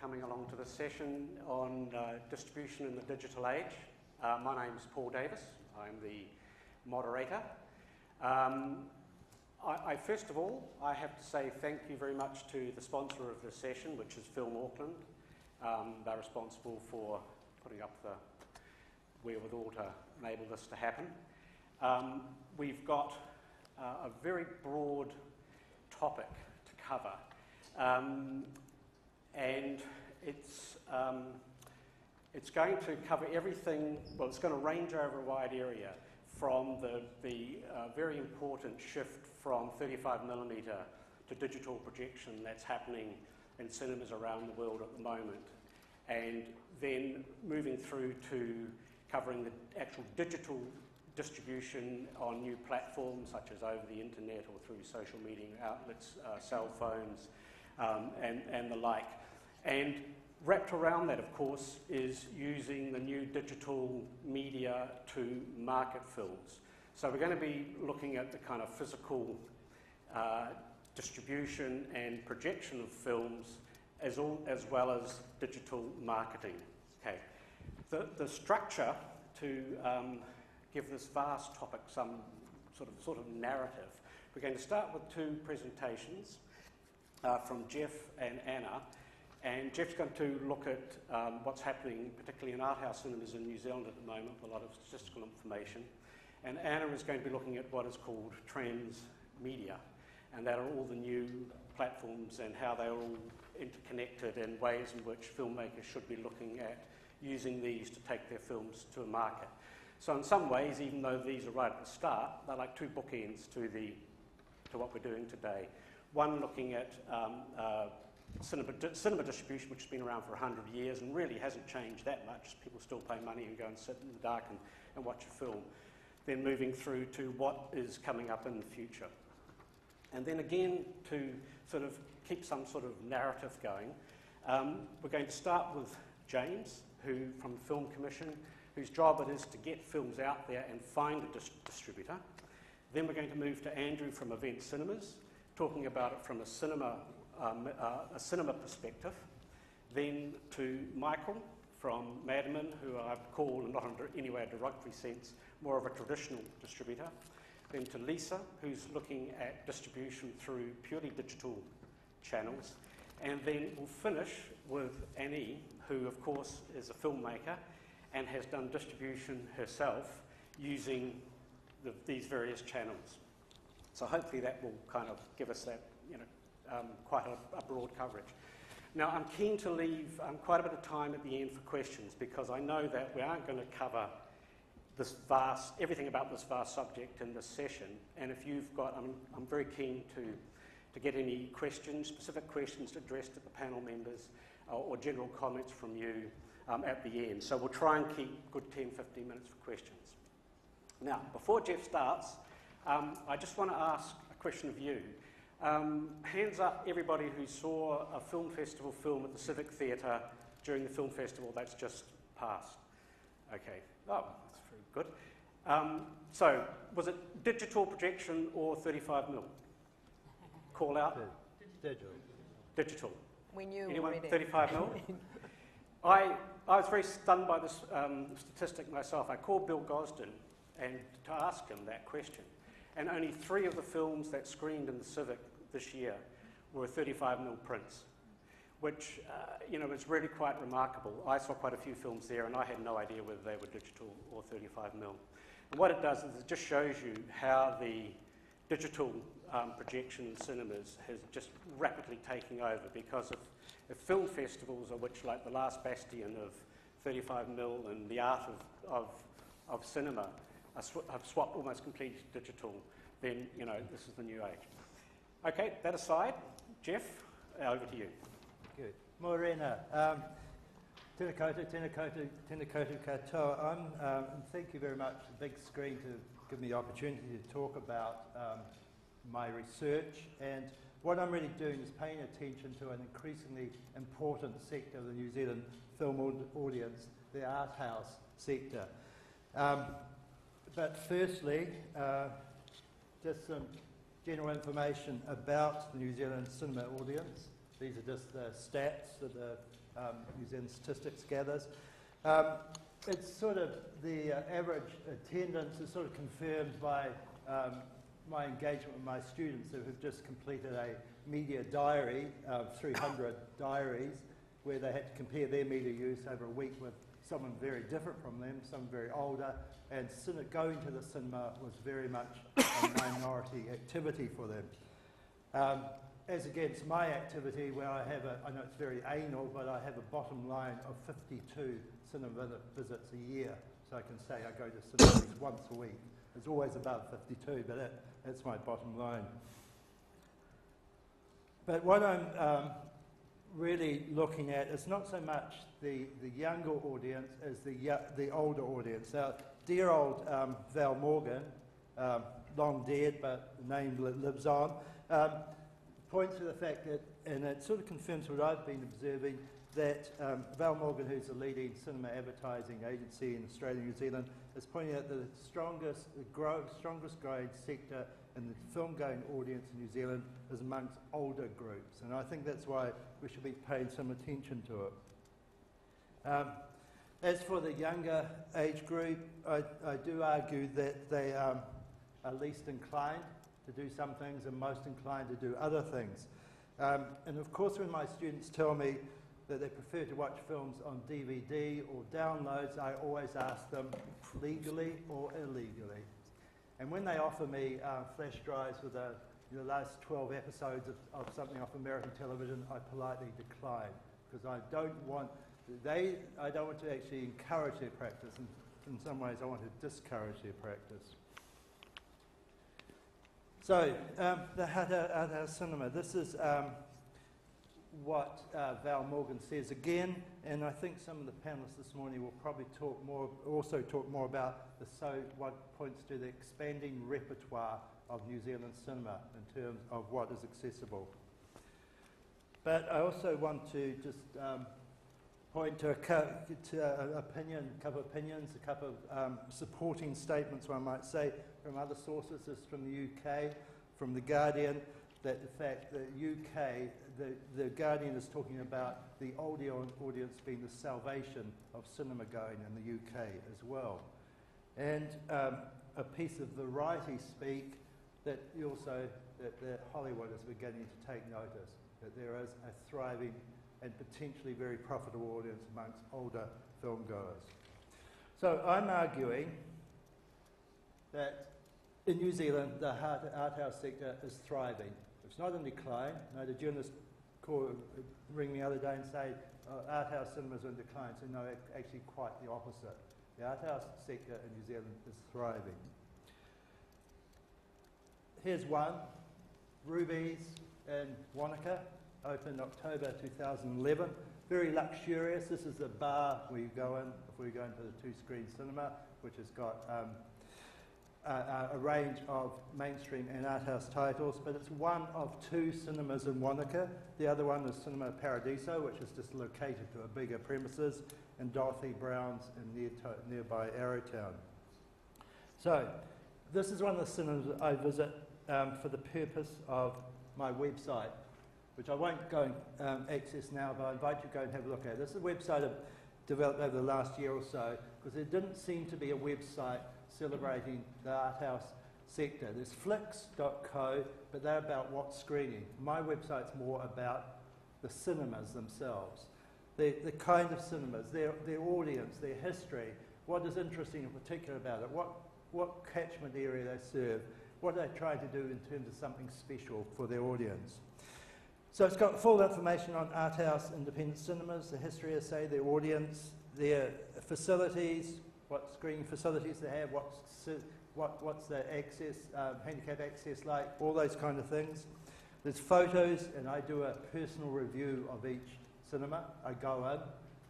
coming along to this session on uh, distribution in the digital age. Uh, my name is Paul Davis. I'm the moderator. Um, I, I, first of all, I have to say thank you very much to the sponsor of this session, which is Film Auckland. Um, they're responsible for putting up the wherewithal to enable this to happen. Um, we've got uh, a very broad topic to cover. Um, and it's, um, it's going to cover everything, well, it's going to range over a wide area from the, the uh, very important shift from 35 millimetre to digital projection that's happening in cinemas around the world at the moment, and then moving through to covering the actual digital distribution on new platforms such as over the internet or through social media outlets, uh, cell phones, um, and, and the like. And wrapped around that, of course, is using the new digital media to market films. So we're going to be looking at the kind of physical uh, distribution and projection of films as, all, as well as digital marketing. Okay. The, the structure to um, give this vast topic some sort of, sort of narrative, we're going to start with two presentations uh, from Jeff and Anna, and Jeff's going to look at um, what's happening, particularly in art house cinemas in New Zealand at the moment, with a lot of statistical information. And Anna is going to be looking at what is called trans media, and that are all the new platforms and how they're all interconnected and ways in which filmmakers should be looking at using these to take their films to a market. So in some ways, even though these are right at the start, they're like two bookends to, the, to what we're doing today. One looking at um, uh, cinema, cinema distribution, which has been around for 100 years and really hasn't changed that much. People still pay money and go and sit in the dark and, and watch a film. Then moving through to what is coming up in the future. And then again, to sort of keep some sort of narrative going, um, we're going to start with James, who from the Film Commission, whose job it is to get films out there and find a dis- distributor. Then we're going to move to Andrew from Event Cinemas, talking about it from a cinema um, uh, a cinema perspective, then to Michael from Madman, who I call, not in any way a derogatory sense, more of a traditional distributor, then to Lisa, who's looking at distribution through purely digital channels, and then we'll finish with Annie, who of course is a filmmaker and has done distribution herself using the, these various channels. So hopefully that will kind of give us that you know, um, quite a, a, broad coverage. Now, I'm keen to leave um, quite a bit of time at the end for questions because I know that we aren't going to cover this vast, everything about this vast subject in this session. And if you've got, I'm, I'm very keen to, to get any questions, specific questions addressed to the panel members uh, or general comments from you um, at the end. So we'll try and keep good 10, 15 minutes for questions. Now, before Jeff starts, um, I just want to ask a question of you. Um, hands up everybody who saw a film festival film at the Civic Theatre during the film festival that's just passed. Okay. Oh, that's very good. Um, so, was it digital projection or 35 mil? Call out. Digital. Digital. We knew Anyone already. 35 mil? I, I was very stunned by this um, statistic myself. I called Bill Gosden and to ask him that question. And only three of the films that screened in the Civic this year were 35 mil prints, which uh, you know is really quite remarkable. I saw quite a few films there, and I had no idea whether they were digital or 35 mil. And what it does is it just shows you how the digital um, projection in cinemas has just rapidly taken over because of, of film festivals, of which like the last bastion of 35 mil and the art of, of, of cinema have swapped almost completely to digital, then you know this is the new age. Okay, that aside, Jeff, over to you. Good. Morena. Um, tēnā koutou, tēnā katoa. Um, um, thank you very much, the big screen, to give me the opportunity to talk about um, my research. And what I'm really doing is paying attention to an increasingly important sector of the New Zealand film audience, the art house sector. Um, but firstly, uh, just some general information about the New Zealand cinema audience. These are just the stats that the um, New Zealand Statistics gathers. Um, it's sort of the uh, average attendance is sort of confirmed by um, my engagement with my students who have just completed a media diary of 300 diaries where they had to compare their media use over a week with someone very different from them, someone very older, and going to the cinema was very much a minority activity for them. Um, as against my activity, where I have a, I know it's very anal, but I have a bottom line of 52 cinema visits a year. So I can say I go to cinema once a week. It's always above 52, but that, that's my bottom line. But what I'm um, really looking at is not so much the, the younger audience as the, the older audience. Now, dear old um, Val Morgan, um, long dead, but the name lives on, um, points to the fact that, and it sort of confirms what I've been observing, that um, Val Morgan, who's a leading cinema advertising agency in Australia and New Zealand, is pointing out that the strongest, the grow, strongest growing sector in the film going audience in New Zealand is amongst older groups. And I think that's why we should be paying some attention to it. Um, as for the younger age group, I, I do argue that they um, are least inclined to do some things and most inclined to do other things. Um, and of course, when my students tell me that they prefer to watch films on DVD or downloads, I always ask them legally or illegally. And when they offer me uh, flash drives with the last 12 episodes of, of something off American television, I politely decline because I don't want they I don't want to actually encourage their practice. And in some ways, I want to discourage their practice. So um, the Hata Ata Cinema. This is um, what uh, Val Morgan says again, and I think some of the panelists this morning will probably talk more, also talk more about the so what points to the expanding repertoire of New Zealand cinema in terms of what is accessible. But I also want to just um, point to a, to opinion, couple of opinions, a couple of um, supporting statements, one might say, from other sources. This is from the UK, from The Guardian, that the fact that UK the, the Guardian is talking about the audio audience being the salvation of cinema going in the UK as well. And um, a piece of Variety speak that also that, that Hollywood is beginning to take notice that there is a thriving and potentially very profitable audience amongst older film goers. So I'm arguing that in New Zealand the art house sector is thriving. It's not in decline. No, the journalists call, ring the other day and say uh, art house cinemas are in decline. So no, actually quite the opposite. The art house sector in New Zealand is thriving. Here's one, Ruby's in Wanaka, opened October 2011. Very luxurious. This is a bar where you go in if we go into the two-screen cinema, which has got um, uh, a range of mainstream and art house titles, but it's one of two cinemas in Wanaka. The other one is Cinema Paradiso, which is just located to a bigger premises, and Dorothy Brown's in near nearby Arrowtown. So, this is one of the cinemas I visit um, for the purpose of my website, which I won't go and um, access now, but I invite you to go and have a look at. This is a website I've developed over the last year or so, because there didn't seem to be a website celebrating the art house sector. There's flicks.co, but they're about what screening. My website's more about the cinemas themselves, the, the kind of cinemas, their, their audience, their history, what is interesting in particular about it, what, what catchment area they serve, what they try to do in terms of something special for their audience. So it's got full information on art house independent cinemas, the history, say, their audience, their facilities, what screening facilities they have, what's, what, what's the access, um, handicap access like, all those kind of things. There's photos, and I do a personal review of each cinema. I go in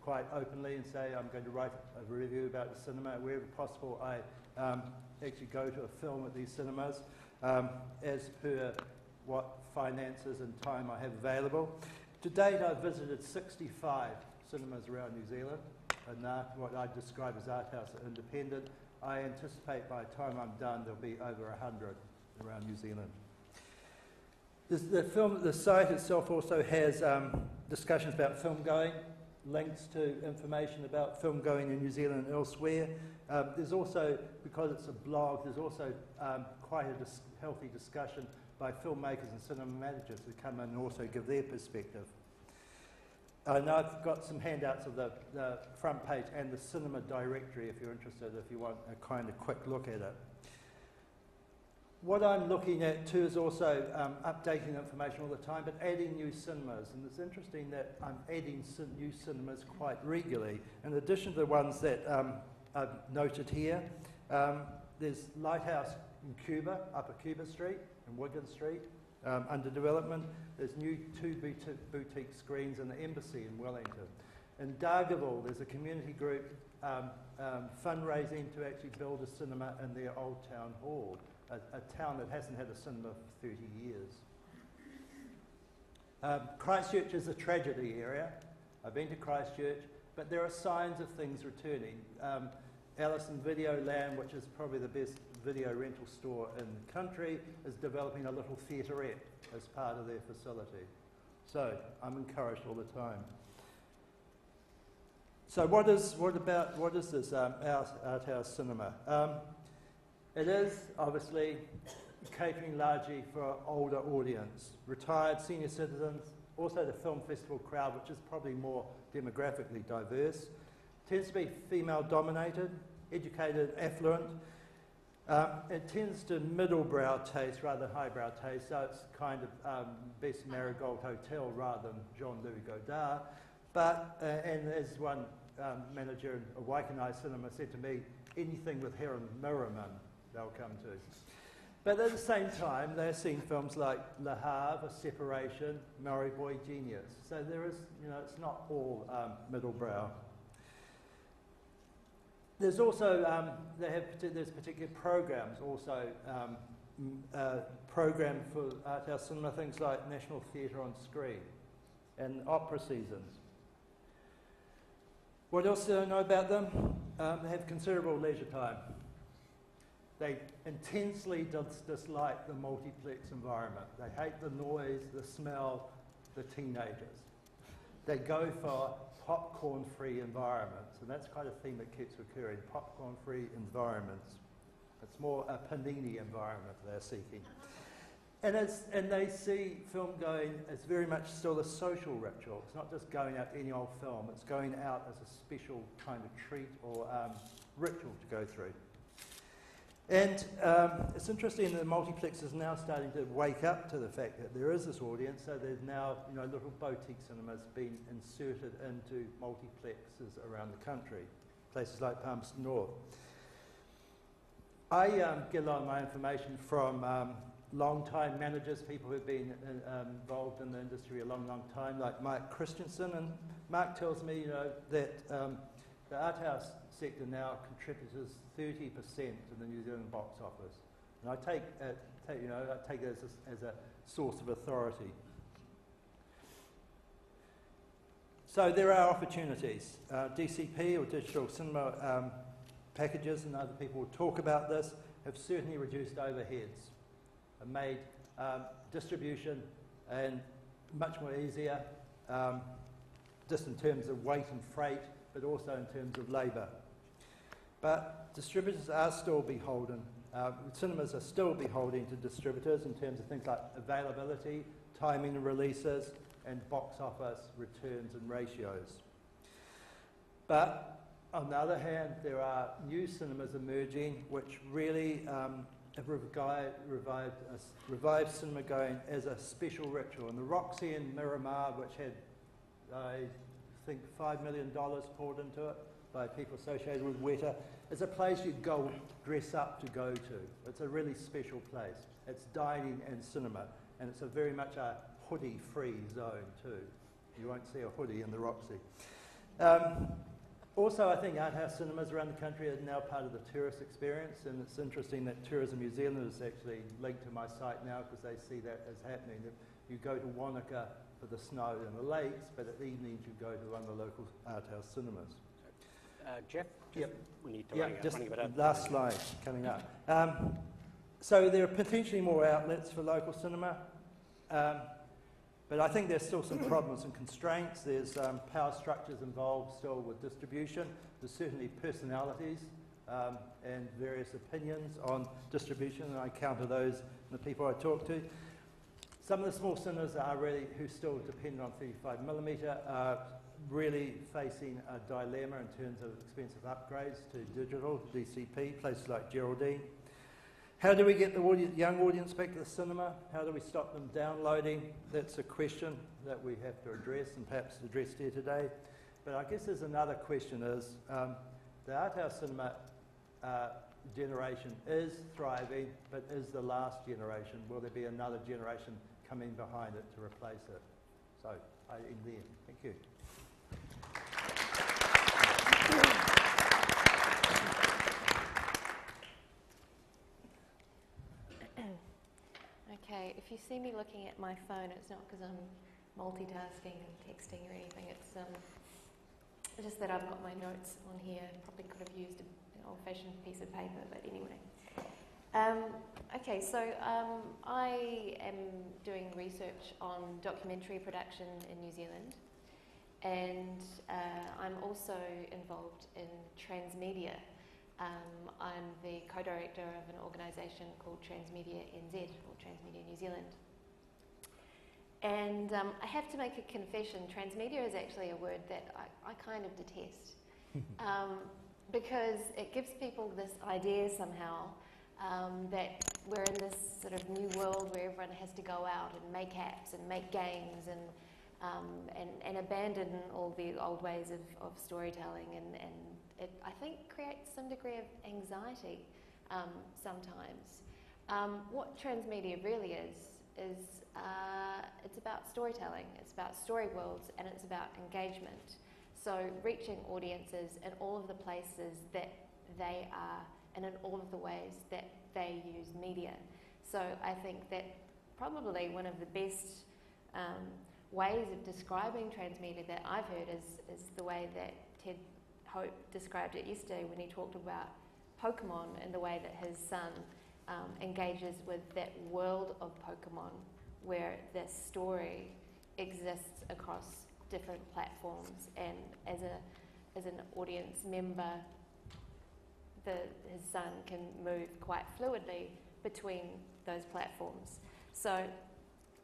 quite openly and say I'm going to write a review about the cinema. Wherever possible, I um, actually go to a film at these cinemas um, as per what finances and time I have available. To date, I've visited 65 cinemas around New Zealand and what I describe as art house independent. I anticipate by the time I'm done, there'll be over 100 around New Zealand. This, the, film, the site itself also has um, discussions about film going. links to information about film going in New Zealand and elsewhere. Um, there's also, because it's a blog, there's also um, quite a dis- healthy discussion by filmmakers and cinema managers who come in and also give their perspective. I know I've got some handouts of the, the front page and the cinema directory if you're interested, if you want a kind of quick look at it. What I'm looking at too is also um, updating information all the time, but adding new cinemas. And it's interesting that I'm adding cin- new cinemas quite regularly. In addition to the ones that um, I've noted here, um, there's Lighthouse in Cuba, Upper Cuba Street and Wigan Street, um, under development. There's new two boutique, screens in the Embassy in Wellington. In Dargaville, there's a community group um, um, fundraising to actually build a cinema in their old town hall a, a town that hasn't had a cinema for 30 years. Um, Christchurch is a tragedy area. I've been to Christchurch, but there are signs of things returning. Um, Alice in Videoland, which is probably the best video rental store in the country, is developing a little theaterette as part of their facility. So I'm encouraged all the time. So what is what about what is this um, art, art house cinema? Um, it is obviously catering largely for an older audience, retired senior citizens, also the film festival crowd, which is probably more demographically diverse. Tends to be female dominated, educated, affluent. Um, it tends to middle brow taste rather than highbrow taste, so it's kind of um, best Marigold Hotel rather than Jean-Luc Godard. But, uh, and as one um, manager of Waikanae Cinema said to me, anything with Helen Mirren they'll come to. But at the same time, they're seeing films like Le Havre, Separation, Maori Boy Genius. So there is, you know, it's not all um, middle brow. There's also, um, they have, there's particular programs also um, uh, programmed for art house cinema, things like National Theatre on Screen and opera seasons. What else do I know about them? Um, they have considerable leisure time. They intensely dis- dislike the multiplex environment. They hate the noise, the smell, the teenagers. They go for popcorn free environments, and that's kind of theme that keeps recurring popcorn free environments. It's more a panini environment they're seeking. And, as, and they see film going as very much still a social ritual. It's not just going out any old film, it's going out as a special kind of treat or um, ritual to go through. And um, it's interesting that the multiplex is now starting to wake up to the fact that there is this audience. So there's now, you know, little boutique cinemas being inserted into multiplexes around the country, places like Palmerston North. I um, get a lot of my information from um, long-time managers, people who've been uh, um, involved in the industry a long, long time, like Mark Christensen. And Mark tells me, you know, that um, the art house sector now contributes 30% to the New Zealand box office. And I take, uh, take, you know, I take it as a, as a source of authority. So there are opportunities. Uh, DCP or digital cinema um, packages, and other people will talk about this, have certainly reduced overheads and made um, distribution and much more easier, um, just in terms of weight and freight, but also in terms of labour. But distributors are still beholden, uh, cinemas are still beholden to distributors in terms of things like availability, timing of releases, and box office returns and ratios. But on the other hand, there are new cinemas emerging which really um, have revived, revived, uh, revived cinema going as a special ritual. And the Roxy in Miramar, which had, I think, $5 million poured into it, by people associated with Weta. It's a place you'd go dress up to go to. It's a really special place. It's dining and cinema, and it's a very much a hoodie-free zone too. You won't see a hoodie in the Roxy. Um, also, I think art house cinemas around the country are now part of the tourist experience, and it's interesting that Tourism New Zealand is actually linked to my site now because they see that as happening. That you go to Wanaka for the snow and the lakes, but at evenings you go to one of the local art house cinemas. Uh, Jeff? Yep. We need to running, just running bit last slide coming up. Um, so there are potentially more outlets for local cinema. Um, But I think there's still some problems and constraints. There's um, power structures involved still with distribution. There's certainly personalities um, and various opinions on distribution, and I counter those in the people I talk to. Some of the small cinemas are really, who still depend on 35 millimetre, are really facing a dilemma in terms of expensive upgrades to digital, DCP, places like Geraldine. How do we get the audience, young audience back to the cinema? How do we stop them downloading? That's a question that we have to address and perhaps address here today. But I guess there's another question is um, the art house cinema uh, generation is thriving, but is the last generation? Will there be another generation coming behind it to replace it? So I end there. Thank you. Okay, if you see me looking at my phone, it's not because I'm multitasking and texting or anything. It's um, just that I've got my notes on here. Probably could have used an old-fashioned piece of paper, but anyway. Um, okay, so um, I am doing research on documentary production in New Zealand, and uh, I'm also involved in transmedia. Um, I'm the co-director of an organisation called Transmedia NZ, or Transmedia New Zealand. And um, I have to make a confession, transmedia is actually a word that I, I kind of detest. um, because it gives people this idea somehow um, that we're in this sort of new world where everyone has to go out and make apps and make games and, um, and, and, abandon all the old ways of, of storytelling. And, and it, I think, creates some degree of anxiety um, sometimes. Um, what transmedia really is, is uh, it's about storytelling, it's about story worlds, and it's about engagement. So reaching audiences in all of the places that they are and in all of the ways that they use media. So I think that probably one of the best um, ways of describing transmedia that I've heard is, is the way that Hope described it yesterday when he talked about Pokemon and the way that his son um, engages with that world of Pokemon where this story exists across different platforms and as a as an audience member the, his son can move quite fluidly between those platforms. So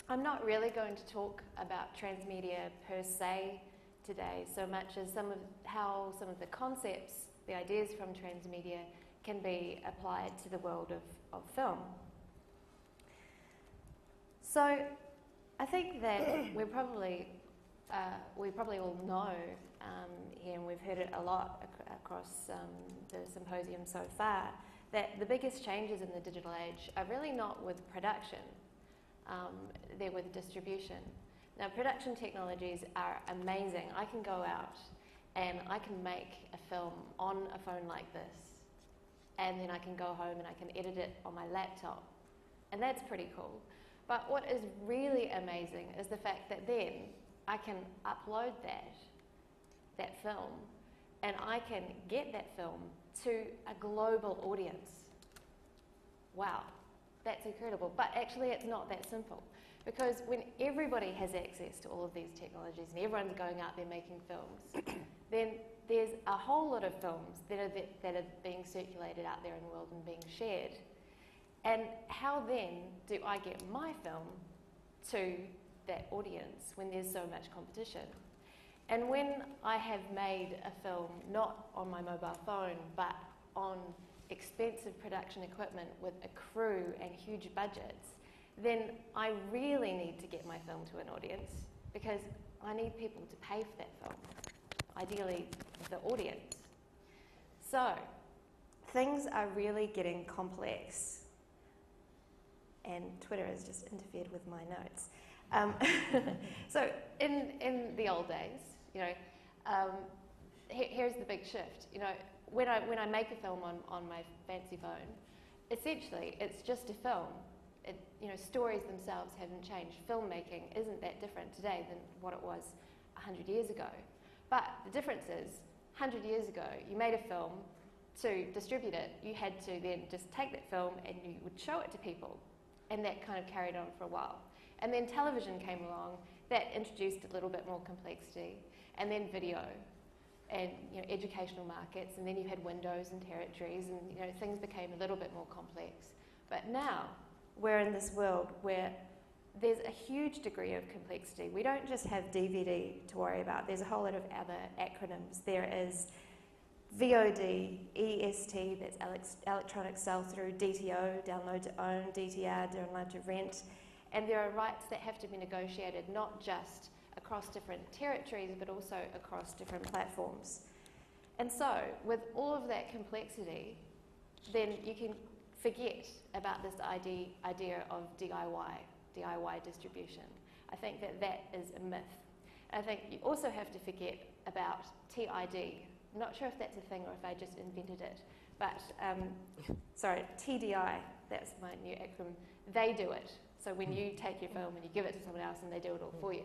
I'm not really going to talk about transmedia per se today so much as some of how some of the concepts, the ideas from transmedia can be applied to the world of, of film. So I think that we're probably uh, we probably all know um, here, and we've heard it a lot ac- across um, the symposium so far, that the biggest changes in the digital age are really not with production, um, they're with distribution. Now, production technologies are amazing. I can go out and I can make a film on a phone like this, and then I can go home and I can edit it on my laptop, and that's pretty cool. But what is really amazing is the fact that then I can upload that, that film, and I can get that film to a global audience. Wow, that's incredible. But actually, it's not that simple. Because when everybody has access to all of these technologies and everyone's going out there making films, then there's a whole lot of films that are, that are being circulated out there in the world and being shared. And how then do I get my film to that audience when there's so much competition? And when I have made a film not on my mobile phone but on expensive production equipment with a crew and huge budgets, then I really need to get my film to an audience because I need people to pay for that film, ideally, the audience. So, things are really getting complex. And Twitter has just interfered with my notes. Um, so, in, in the old days, you know, um, he, here's the big shift. You know, when I, when I make a film on, on my fancy phone, essentially it's just a film it, you know, stories themselves haven't changed. Filmmaking isn't that different today than what it was 100 years ago. But the difference is, 100 years ago, you made a film, to distribute it, you had to then just take that film and you would show it to people. And that kind of carried on for a while. And then television came along that introduced a little bit more complexity, and then video and you know, educational markets, and then you had windows and territories, and you know, things became a little bit more complex. But now we're in this world where there's a huge degree of complexity. We don't just have DVD to worry about, there's a whole lot of other acronyms. There is VOD, EST, that's electronic sell through, DTO, download to own, DTR, download to rent. And there are rights that have to be negotiated not just across different territories but also across different platforms. And so, with all of that complexity, then you can forget about this idea of DIY, DIY distribution. I think that that is a myth. I think you also have to forget about TID. I'm not sure if that's a thing or if I just invented it, but um, sorry, TDI, that's my new acronym. They do it. So when you take your film and you give it to someone else and they do it all for you.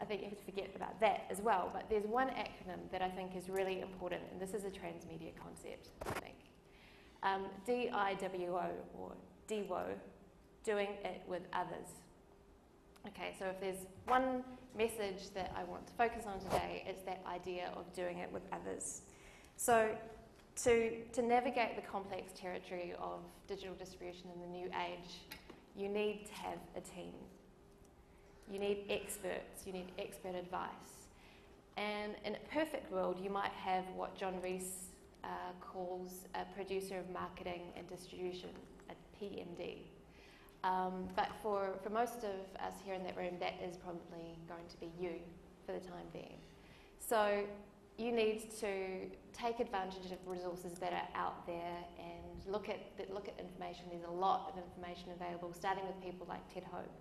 I think you have to forget about that as well. But there's one acronym that I think is really important, and this is a transmedia concept, I think. Um, DIWO or DWO, doing it with others. Okay, so if there's one message that I want to focus on today, it's that idea of doing it with others. So to, to navigate the complex territory of digital distribution in the new age, you need to have a team. You need experts, you need expert advice. And in a perfect world, you might have what Jon Reiss uh, calls a producer of marketing and distribution, a PMD. Um, but for, for most of us here in that room, that is probably going to be you for the time being. So you need to take advantage of resources that are out there and look at, look at information. There's a lot of information available, starting with people like Ted Hope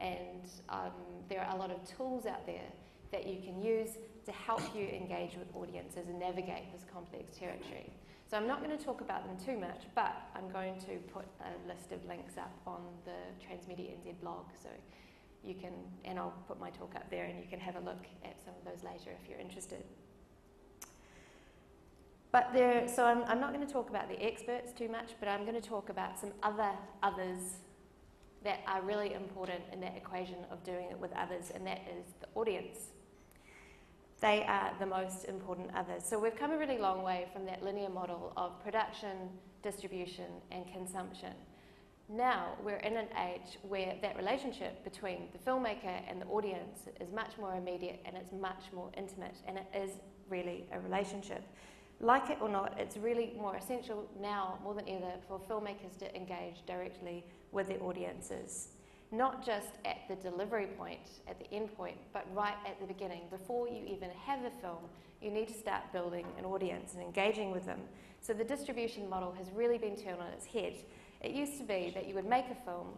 and um, there are a lot of tools out there that you can use to help you engage with audiences and navigate this complex territory. So I'm not going to talk about them too much, but I'm going to put a list of links up on the Transmedia NZ blog, so you can, and I'll put my talk up there, and you can have a look at some of those later if you're interested. But there, so I'm, I'm not going to talk about the experts too much, but I'm going to talk about some other others that are really important in that equation of doing it with others, and that is the audience. They are the most important others. So we've come a really long way from that linear model of production, distribution, and consumption. Now we're in an age where that relationship between the filmmaker and the audience is much more immediate and it's much more intimate, and it is really a relationship. Like it or not, it's really more essential now more than ever for filmmakers to engage directly with their audiences. Not just at the delivery point, at the end point, but right at the beginning. Before you even have a film, you need to start building an audience and engaging with them. So the distribution model has really been turned on its head. It used to be that you would make a film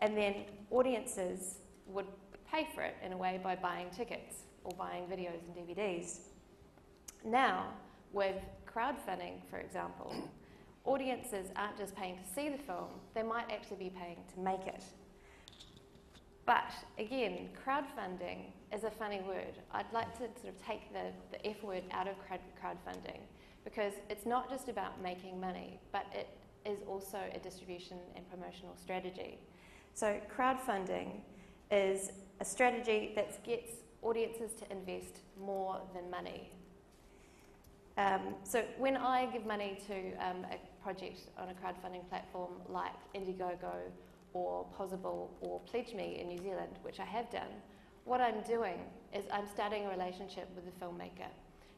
and then audiences would pay for it in a way by buying tickets or buying videos and DVDs. Now, with crowdfunding, for example, audiences aren't just paying to see the film, they might actually be paying to make it. But again, crowdfunding is a funny word. I'd like to sort of take the, the F word out of crowdfunding because it's not just about making money, but it is also a distribution and promotional strategy. So, crowdfunding is a strategy that gets audiences to invest more than money. Um, so, when I give money to um, a project on a crowdfunding platform like Indiegogo or Pozible or Pledge Me in New Zealand, which I have done, what I'm doing is I'm starting a relationship with the filmmaker.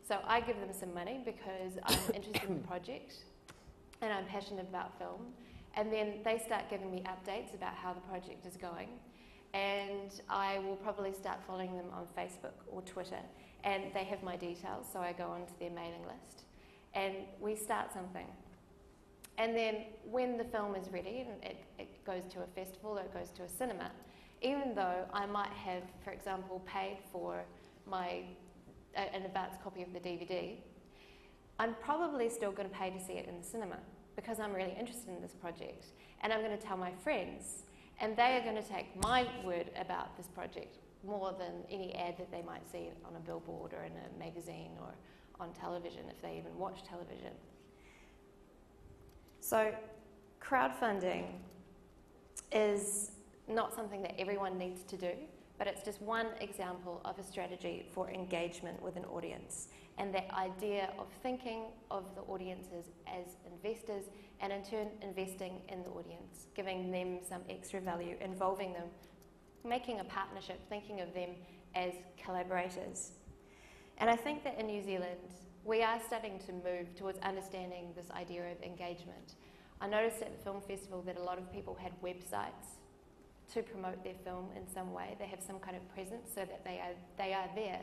So I give them some money because I'm interested in the project and I'm passionate about film. And then they start giving me updates about how the project is going. And I will probably start following them on Facebook or Twitter. And they have my details, so I go onto their mailing list. And we start something. And then when the film is ready and it, it goes to a festival or it goes to a cinema, even though I might have, for example, paid for my uh, an advance copy of the DVD, I'm probably still going to pay to see it in the cinema because I'm really interested in this project. And I'm going to tell my friends, and they are going to take my word about this project more than any ad that they might see on a billboard or in a magazine or on television if they even watch television. So, crowdfunding is not something that everyone needs to do, but it's just one example of a strategy for engagement with an audience. And that idea of thinking of the audiences as investors and in turn investing in the audience, giving them some extra value, involving them, making a partnership, thinking of them as collaborators. And I think that in New Zealand, we are starting to move towards understanding this idea of engagement. I noticed at the film festival that a lot of people had websites to promote their film in some way. They have some kind of presence so that they are, they are there.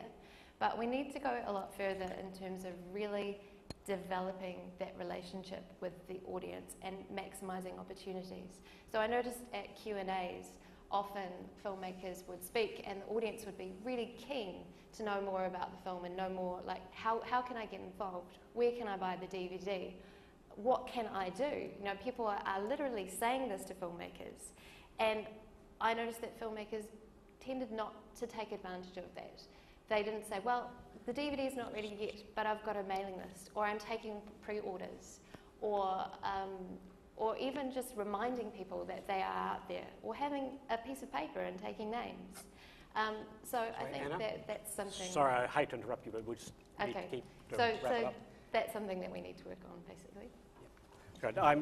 But we need to go a lot further in terms of really developing that relationship with the audience and maximizing opportunities. So I noticed at Q&As, often filmmakers would speak and the audience would be really keen to know more about the film and know more like how, how can I get involved? Where can I buy the DVD? What can I do? You know, people are, are literally saying this to filmmakers. And I noticed that filmmakers tended not to take advantage of that. They didn't say, well, the DVD is not ready yet, but I've got a mailing list, or I'm taking pre orders, or, um, or even just reminding people that they are out there, or having a piece of paper and taking names. Um, so I think Anna? that that's something. Sorry, I hate to interrupt you, but we just need to Okay. keep to So, wrap it so up. that's something that we need to work on, basically. Good. I'm.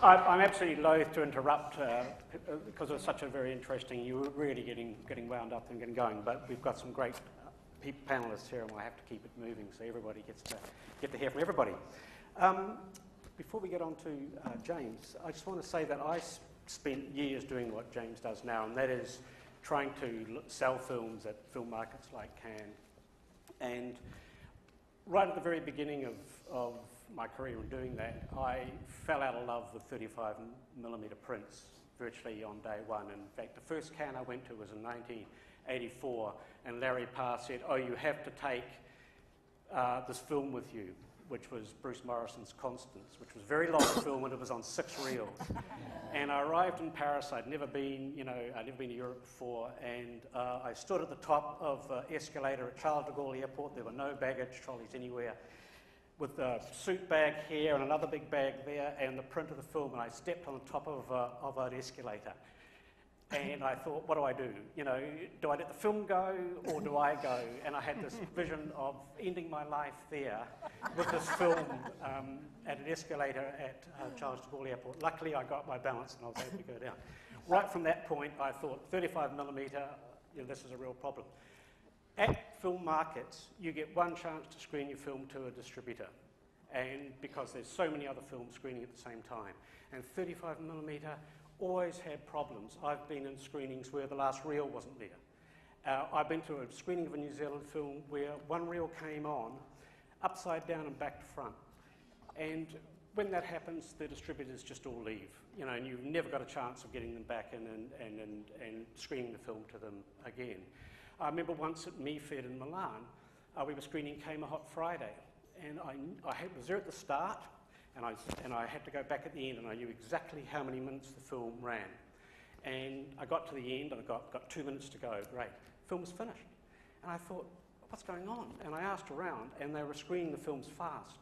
I'm absolutely loath to interrupt uh, because it's such a very interesting. You're really getting getting wound up and getting going, but we've got some great uh, pe- panelists here, and we'll have to keep it moving so everybody gets to get to hear from everybody. Um, before we get on to uh, James, I just want to say that I spent years doing what James does now, and that is trying to sell films at film markets like Cannes. And right at the very beginning of, of my career in doing that, I fell out of love with 35 millimeter prints virtually on day one. In fact, the first Cannes I went to was in 1984, and Larry Parr said, "Oh, you have to take uh, this film with you." Which was Bruce Morrison's Constance, which was a very long film and it was on six reels. And I arrived in Paris. I'd never been, you know, I'd never been to Europe before. And uh, I stood at the top of uh, escalator at Charles de Gaulle Airport. There were no baggage trolleys anywhere. With a suit bag here and another big bag there, and the print of the film. And I stepped on the top of, uh, of an escalator. And I thought, what do I do? You know, do I let the film go or do I go? And I had this vision of ending my life there with this film um, at an escalator at uh, Charles de Gaulle Airport. Luckily, I got my balance and I was able to go down. Right from that point, I thought 35 millimetre, you know, this is a real problem. At film markets, you get one chance to screen your film to a distributor, and because there's so many other films screening at the same time. And 35 millimetre always had problems. I've been in screenings where the last reel wasn't there. Uh, I've been to a screening of a New Zealand film where one reel came on upside down and back to front. And when that happens, the distributors just all leave, you know, and you've never got a chance of getting them back in and, and, and, and screening the film to them again. I remember once at MIFED in Milan, uh, we were screening Came a Hot Friday, and I, I was there at the start, and I, and I had to go back at the end, and I knew exactly how many minutes the film ran. And I got to the end, and I got, got two minutes to go. Great. Film was finished. And I thought, what's going on? And I asked around, and they were screening the films fast.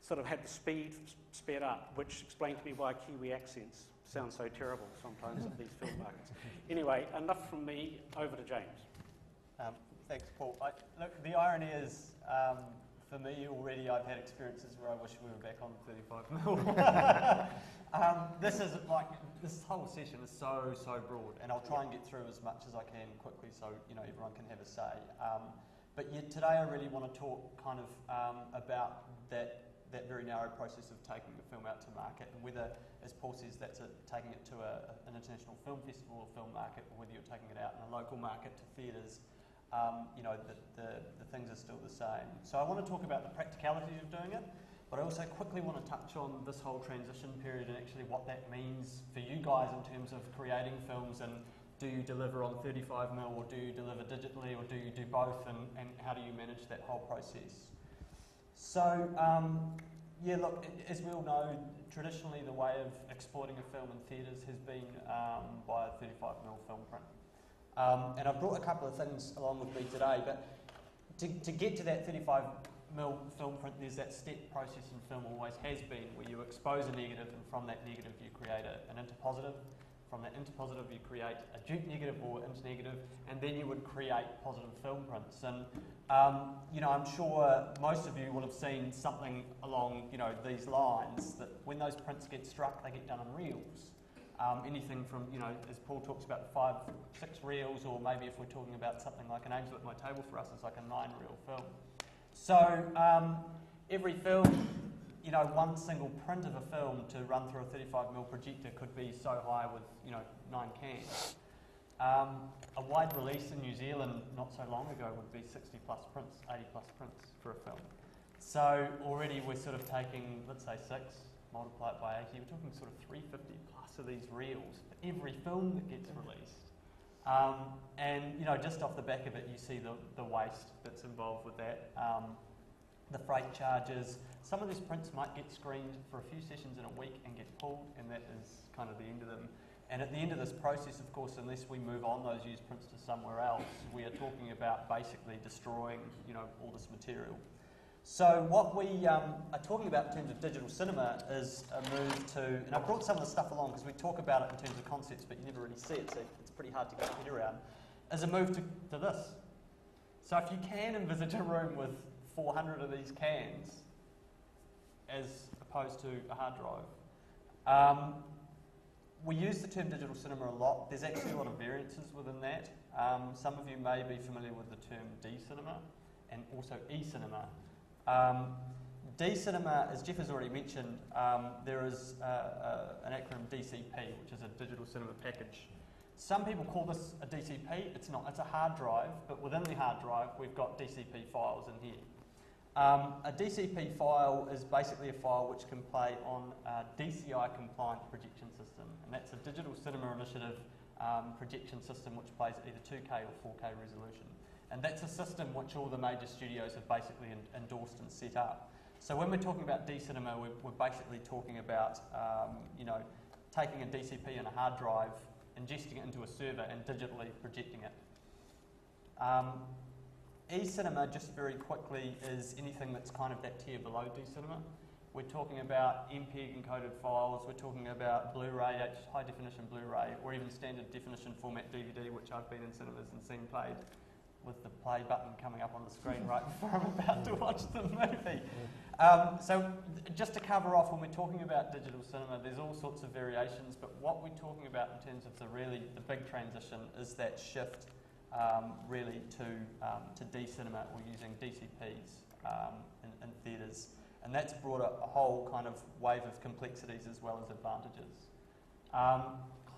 Sort of had the speed sped up, which explained to me why Kiwi accents sound so terrible sometimes at these film markets. Anyway, enough from me. Over to James. Um, thanks, Paul. I, look, the irony is, um, for me already, I've had experiences where I wish we were back on 35 mil. um, this is like this whole session is so so broad, and I'll try and get through as much as I can quickly, so you know everyone can have a say. Um, but yet today, I really want to talk kind of um, about that that very narrow process of taking the film out to market, and whether, as Paul says, that's a, taking it to a, an international film festival or film market, or whether you're taking it out in a local market to theatres um, you know, the, the, the things are still the same. So I want to talk about the practicalities of doing it, but I also quickly want to touch on this whole transition period and actually what that means for you guys in terms of creating films and do you deliver on 35mm or do you deliver digitally or do you do both and, and how do you manage that whole process? So, um, yeah, look, as we all know, traditionally the way of exporting a film in theatres has been um, by a 35mm film print. Um, and I've brought a couple of things along with me today, but to, to get to that 35 mil film print, there's that step process in film always has been where you expose a negative and from that negative you create a, an interpositive. From that interpositive you create a dupe negative or internegative and then you would create positive film prints. And um, you know, I'm sure most of you will have seen something along you know these lines that when those prints get struck, they get done in reels. Um, anything from, you know, as Paul talks about five, six reels, or maybe if we're talking about something like an angel at my table for us, it's like a nine reel film. So um, every film, you know, one single print of a film to run through a 35mm projector could be so high with, you know, nine cans. Um, a wide release in New Zealand not so long ago would be 60 plus prints, 80 plus prints for a film. So already we're sort of taking, let's say six, multiply it by 80, we're talking sort of 350 plus of these reels for every film that gets released. Um, and you know, just off the back of it, you see the, the waste that's involved with that, um, the freight charges. Some of these prints might get screened for a few sessions in a week and get pulled, and that is kind of the end of them. And at the end of this process, of course, unless we move on those used prints to somewhere else, we are talking about basically destroying, you know, all this material. So what we um, are talking about in terms of digital cinema is a move to, and I brought some of the stuff along because we talk about it in terms of concepts, but you never really see it, so it's pretty hard to get your head around, is a move to, to this. So if you can envisage a room with 400 of these cans, as opposed to a hard drive, um, we use the term digital cinema a lot. There's actually a lot of variances within that. Um, some of you may be familiar with the term D-cinema and also E-cinema. Um, D-Cinema, as Jeff has already mentioned, um, there is uh, uh, an acronym DCP, which is a digital cinema package. Some people call this a DCP. It's not. It's a hard drive, but within the hard drive, we've got DCP files in here. Um, a DCP file is basically a file which can play on a DCI compliant projection system, and that's a Digital Cinema Initiative um, projection system which plays either 2K or 4K resolution. And that's a system which all the major studios have basically en- endorsed and set up. So when we're talking about D-Cinema, we're, we're basically talking about, um, you know, taking a DCP and a hard drive, ingesting it into a server and digitally projecting it. Um, E-Cinema, just very quickly, is anything that's kind of that tier below D-Cinema. We're talking about MPEG encoded files, we're talking about Blu-ray, high definition Blu-ray, or even standard definition format DVD, which I've been in cinemas and seen played with the play button coming up on the screen right before I'm about to watch the movie. Um, so, just to cover off, when we're talking about digital cinema, there's all sorts of variations, but what we're talking about in terms of the really the big transition is that shift um, really to um, to D cinema or using DCPs um, in, in theatres, and that's brought a, a, whole kind of wave of complexities as well as advantages.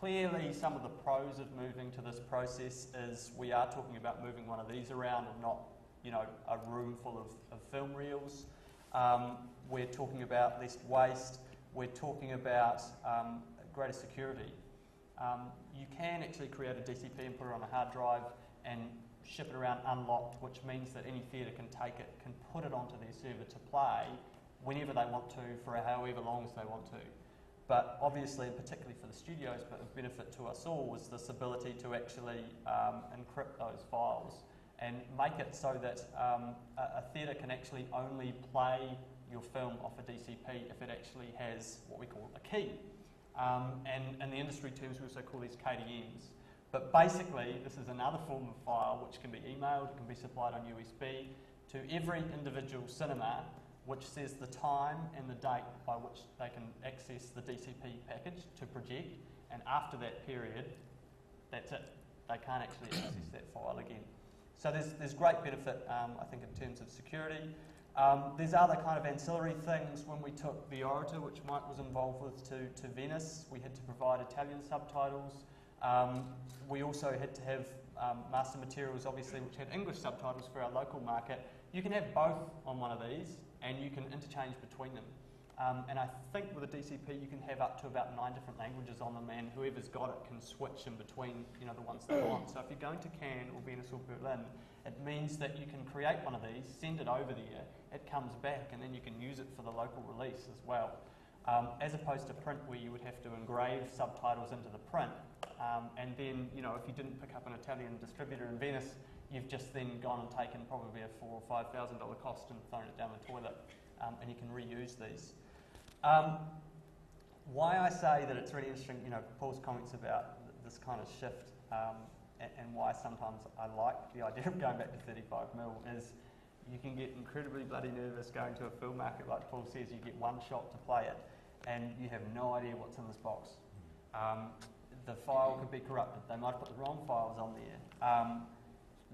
Clearly some of the pros of moving to this process is we are talking about moving one of these around and not, you know, a room full of, of film reels. Um, we're talking about less waste. We're talking about um, greater security. Um, you can actually create a DCP and put it on a hard drive and ship it around unlocked, which means that any theatre can take it, can put it onto their server to play whenever they want to for however long as they want to. But obviously, and particularly for the studios, but of benefit to us all, was this ability to actually um, encrypt those files and make it so that um, a, a theatre can actually only play your film off a DCP if it actually has what we call a key. Um, and in the industry terms, we also call these KDMs. But basically, this is another form of file which can be emailed, it can be supplied on USB to every individual cinema which says the time and the date by which they can access the DCP package to project, and after that period, that's it. They can't actually access that file again. So there's, there's great benefit, um, I think, in terms of security. Um, there's other kind of ancillary things. When we took the Orator, which Mike was involved with, to, to Venice, we had to provide Italian subtitles. Um, we also had to have um, master materials, obviously, which had English subtitles for our local market. You can have both on one of these and you can interchange between them. Um, and I think with a DCP, you can have up to about nine different languages on them, and whoever's got it can switch in between, you know, the ones they want. So if you're going to Cannes or Venice or Berlin, it means that you can create one of these, send it over there, it comes back, and then you can use it for the local release as well. Um, as opposed to print, where you would have to engrave subtitles into the print, um, and then, you know, if you didn't pick up an Italian distributor in Venice, you've just then gone and taken probably a four or five thousand dollar cost and thrown it down the toilet, um, and you can reuse these. Um, why I say that it's really interesting, you know, Paul's comments about this kind of shift, um, and, and why sometimes I like the idea of going back to 35 mil is you can get incredibly bloody nervous going to a film market, like Paul says, you get one shot to play it, and you have no idea what's in this box. Um, the file could be corrupted. They might have put the wrong files on there. Um,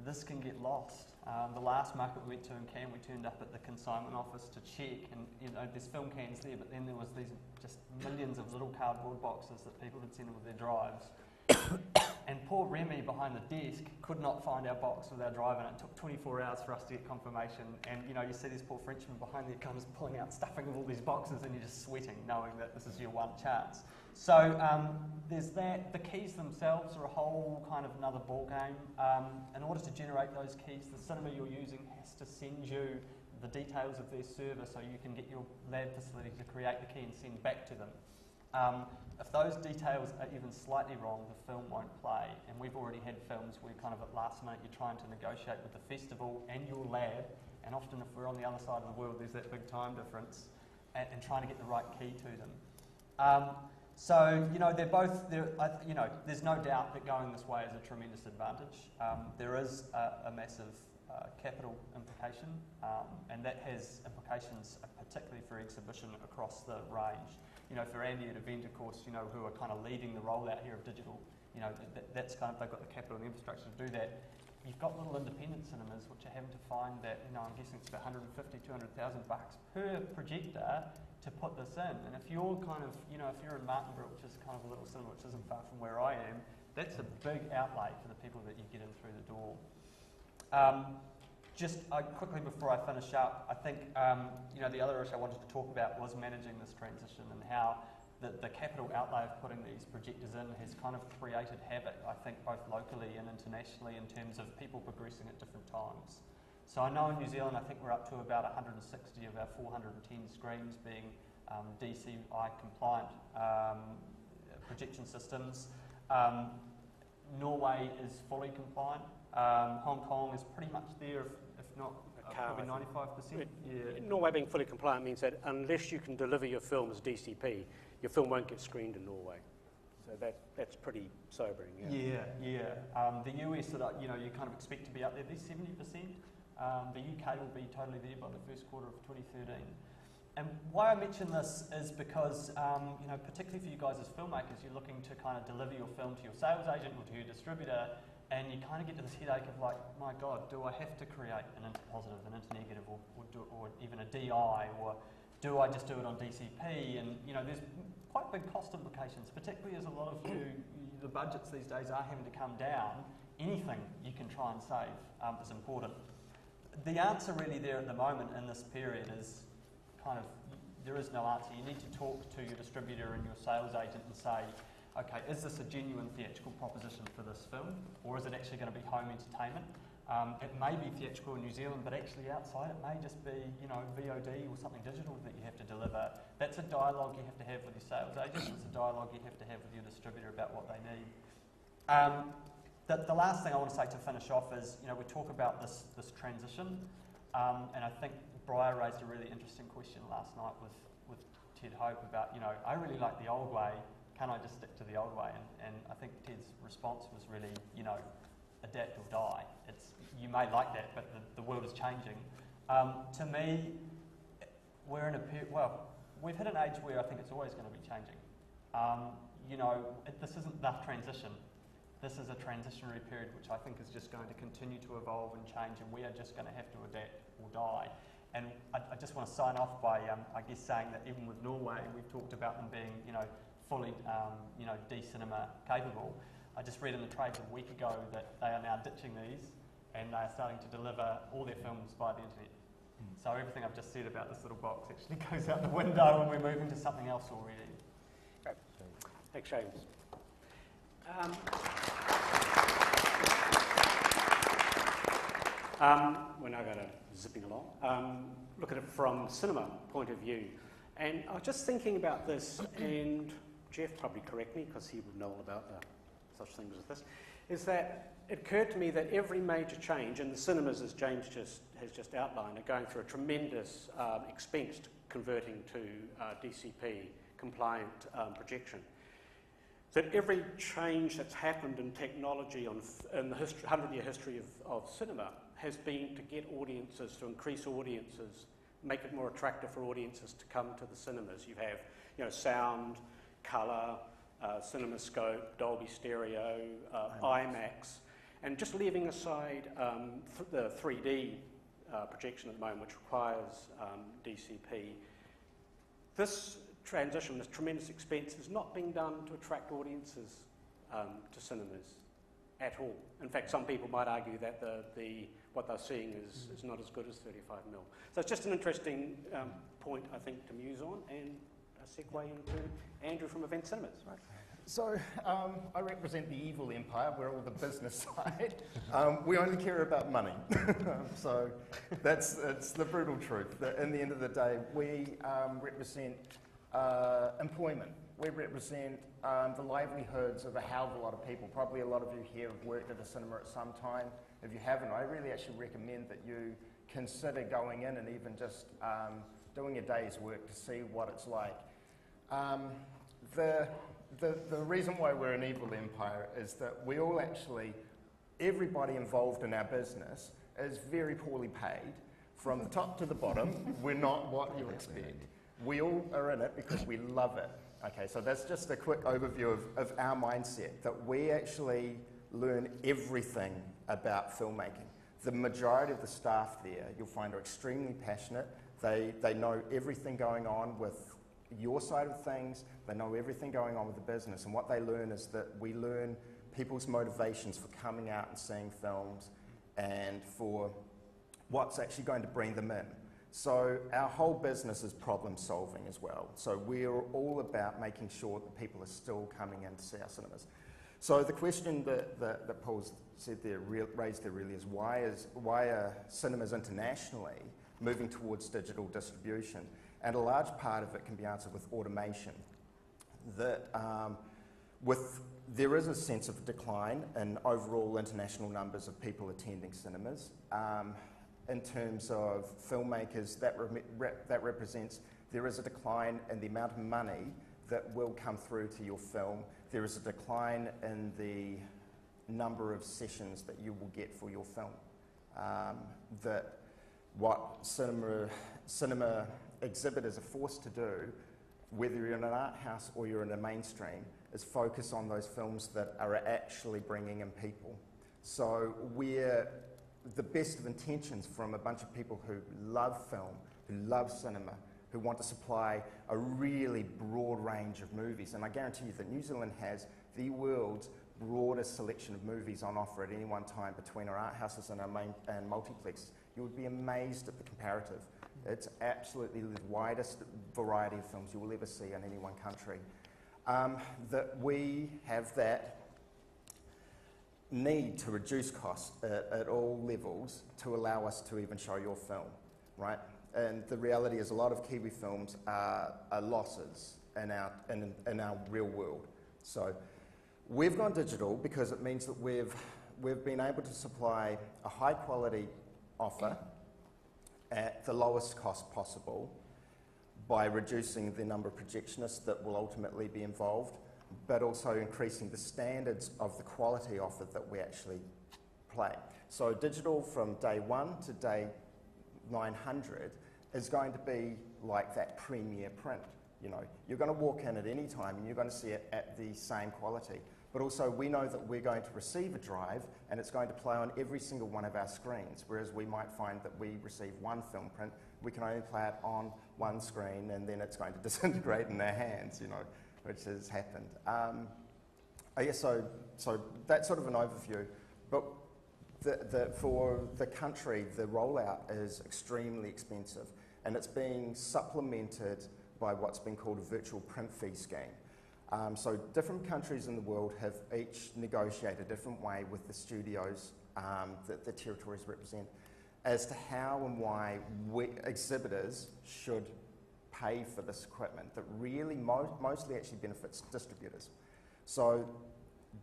this can get lost. Um, the last market we went to in Cannes, we turned up at the consignment office to check, and you know there's film cans there, but then there was these just millions of little cardboard boxes that people had sent in with their drives. and poor Remy behind the desk could not find our box with our drive, and it took 24 hours for us to get confirmation. And you know, you see this poor Frenchman behind there comes pulling out stuffing of all these boxes, and you're just sweating, knowing that this is your one chance. So um, there's that. The keys themselves are a whole kind of another ball game. Um, in order to generate those keys, the cinema you're using has to send you the details of their server so you can get your lab facility to create the key and send back to them. Um, if those details are even slightly wrong, the film won't play. And we've already had films where kind of at last minute you're trying to negotiate with the festival and your lab, and often if we're on the other side of the world, there's that big time difference, and, and trying to get the right key to them. Um, so, you know, they're both, they're, you know, there's no doubt that going this way is a tremendous advantage. Um, there is a, a massive uh, capital implication, um, and that has implications uh, particularly for exhibition across the range. You know, for Andy at Event, of course, you know, who are kind of leading the rollout here of digital, you know, that, that's kind of, they've got the capital and the infrastructure to do that. You've got little independent cinemas which are having to find that, you know, I'm guessing it's about 150, 200,000 bucks per projector to put this in. And if you're kind of, you know, if you're in Martinborough, which is kind of a little cinema which isn't far from where I am, that's a big outlay for the people that you get in through the door. Um, just uh, quickly before I finish up, I think um, you know the other issue I wanted to talk about was managing this transition and how the, the capital outlay of putting these projectors in has kind of created havoc, I think, both locally and internationally in terms of people progressing at different times. So I know in New Zealand, I think we're up to about 160 of our 410 screens being um, DCI compliant um, projection systems. Um, Norway is fully compliant. Um, Hong Kong is pretty much there, if, if not uh, probably 95%. Yeah. Norway being fully compliant means that unless you can deliver your film as DCP, your film won't get screened in Norway. So that, that's pretty sobering. Yeah. Yeah, yeah. Um, the US, you know, you kind of expect to be up there. Seventy percent. Um, the UK will be totally there by the first quarter of 2013. And why I mention this is because, um, you know, particularly for you guys as filmmakers, you're looking to kind of deliver your film to your sales agent or to your distributor, and you kind of get to this headache of like, my God, do I have to create an interpositive, an internegative, or, or, do, or even a DI, or do I just do it on DCP? And you know, there's quite big cost implications, particularly as a lot of you, the budgets these days are having to come down. Anything you can try and save um, is important. The answer really there at the moment in this period is kind of there is no answer. You need to talk to your distributor and your sales agent and say, okay, is this a genuine theatrical proposition for this film, or is it actually going to be home entertainment? Um, it may be theatrical in New Zealand, but actually outside it may just be, you know, VOD or something digital that you have to deliver. That's a dialogue you have to have with your sales agent. It's a dialogue you have to have with your distributor about what they need. Um, the, the last thing I want to say to finish off is, you know, we talk about this, this transition, um, and I think Briar raised a really interesting question last night with, with Ted Hope about, you know, I really like the old way, can I just stick to the old way? And, and I think Ted's response was really, you know, adapt or die. It's, you may like that, but the, the world is changing. Um, to me, we're in a period, well, we've hit an age where I think it's always going to be changing. Um, you know, it, this isn't the transition. This is a transitionary period which I think is just going to continue to evolve and change, and we are just going to have to adapt or die. And I, I just want to sign off by, um, I guess, saying that even with Norway, we've talked about them being, you know, fully, um, you know, D-cinema capable. I just read in the trades a week ago that they are now ditching these, and they are starting to deliver all their films via the internet. So everything I've just said about this little box actually goes out the window, and we're moving to something else already. Great. Thanks, James. Um, um, we're now going to zipping along. Um, look at it from cinema point of view. And I was just thinking about this, and Jeff probably correct me because he would know all about uh, such things as this. is that it occurred to me that every major change, and the cinemas, as James just has just outlined, are going through a tremendous um, expense converting to uh, DCP compliant um, projection. That every change that's happened in technology on, in the 100 year history of, of cinema has been to get audiences, to increase audiences, make it more attractive for audiences to come to the cinemas. You have you know, sound, colour, uh, CinemaScope, Dolby Stereo, uh, IMAX, and just leaving aside um, th- the 3D uh, projection at the moment, which requires um, DCP. This transition, this tremendous expense, is not being done to attract audiences um, to cinemas at all. In fact, some people might argue that the, the, what they're seeing is, is not as good as 35 mil. So it's just an interesting um, point, I think, to muse on and a segue into Andrew from Event Cinemas. Right. So um, I represent the evil empire. We're all the business side. Um, we only care about money. so that's, that's the brutal truth. That in the end of the day, we um, represent uh, employment. We represent um, the livelihoods of a hell of a lot of people. Probably a lot of you here have worked at a cinema at some time. If you haven't, I really actually recommend that you consider going in and even just um, doing a day's work to see what it's like. Um, the the, the reason why we're an evil empire is that we all actually, everybody involved in our business is very poorly paid. From the top to the bottom, we're not what you expect. We all are in it because we love it. Okay, so that's just a quick overview of, of our mindset that we actually learn everything about filmmaking. The majority of the staff there, you'll find, are extremely passionate. They, they know everything going on with your side of things, they know everything going on with the business, and what they learn is that we learn people's motivations for coming out and seeing films and for what's actually going to bring them in. So, our whole business is problem solving as well. So, we're all about making sure that people are still coming in to see our cinemas. So, the question that, that, that Paul said there, raised there really is why, is why are cinemas internationally moving towards digital distribution? And a large part of it can be answered with automation. That um, with, there is a sense of decline in overall international numbers of people attending cinemas. Um, in terms of filmmakers, that, re- that represents there is a decline in the amount of money that will come through to your film. There is a decline in the number of sessions that you will get for your film. Um, that what cinema, cinema exhibitors are forced to do, whether you're in an art house or you're in a mainstream, is focus on those films that are actually bringing in people. So we're the best of intentions from a bunch of people who love film, who love cinema, who want to supply a really broad range of movies. And I guarantee you that New Zealand has the world's broadest selection of movies on offer at any one time between our art houses and our main and multiplexes. You would be amazed at the comparative. It's absolutely the widest variety of films you will ever see in any one country. Um, that we have that need to reduce costs at, at, all levels to allow us to even show your film, right? And the reality is, a lot of Kiwi films are, are losses in our, in, in our real world. So we've gone digital because it means that we've, we've been able to supply a high quality offer at the lowest cost possible by reducing the number of projectionists that will ultimately be involved, but also increasing the standards of the quality offered that we actually play. So, digital from day one to day 900 is going to be like that premiere print. You know, you're going to walk in at any time and you're going to see it at the same quality. But also, we know that we're going to receive a drive and it's going to play on every single one of our screens. Whereas we might find that we receive one film print, we can only play it on one screen and then it's going to disintegrate in our hands, you know, which has happened. Um, I guess so, so that's sort of an overview. But the, the, for the country, the rollout is extremely expensive and it's being supplemented by what's been called a virtual print fee scheme. Um, so different countries in the world have each negotiated a different way with the studios um, that the territories represent as to how and why we, exhibitors should pay for this equipment that really mo- mostly actually benefits distributors. So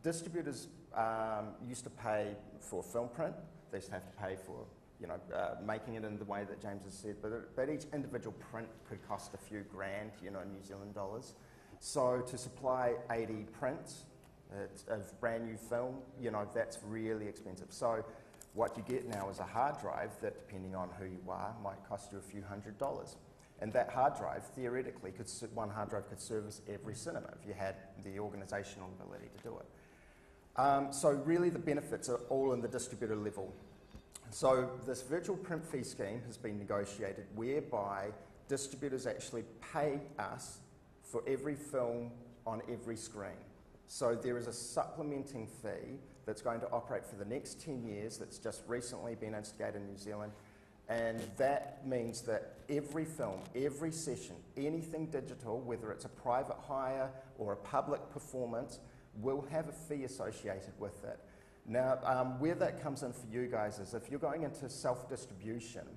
distributors um, used to pay for film print. They used to have to pay for, you know, uh, making it in the way that James has said. But, but each individual print could cost a few grand, you know, New Zealand dollars. So to supply 80 prints of brand new film, you know, that's really expensive. So what you get now is a hard drive that, depending on who you are, might cost you a few hundred dollars. And that hard drive, theoretically, could one hard drive could service every cinema if you had the organisational ability to do it. Um, so really, the benefits are all in the distributor level. So this virtual print fee scheme has been negotiated whereby distributors actually pay us for every film on every screen. So there is a supplementing fee that's going to operate for the next 10 years that's just recently been instigated in New Zealand. And that means that every film, every session, anything digital, whether it's a private hire or a public performance, will have a fee associated with it. Now, um, where that comes in for you guys is if you're going into self distribution,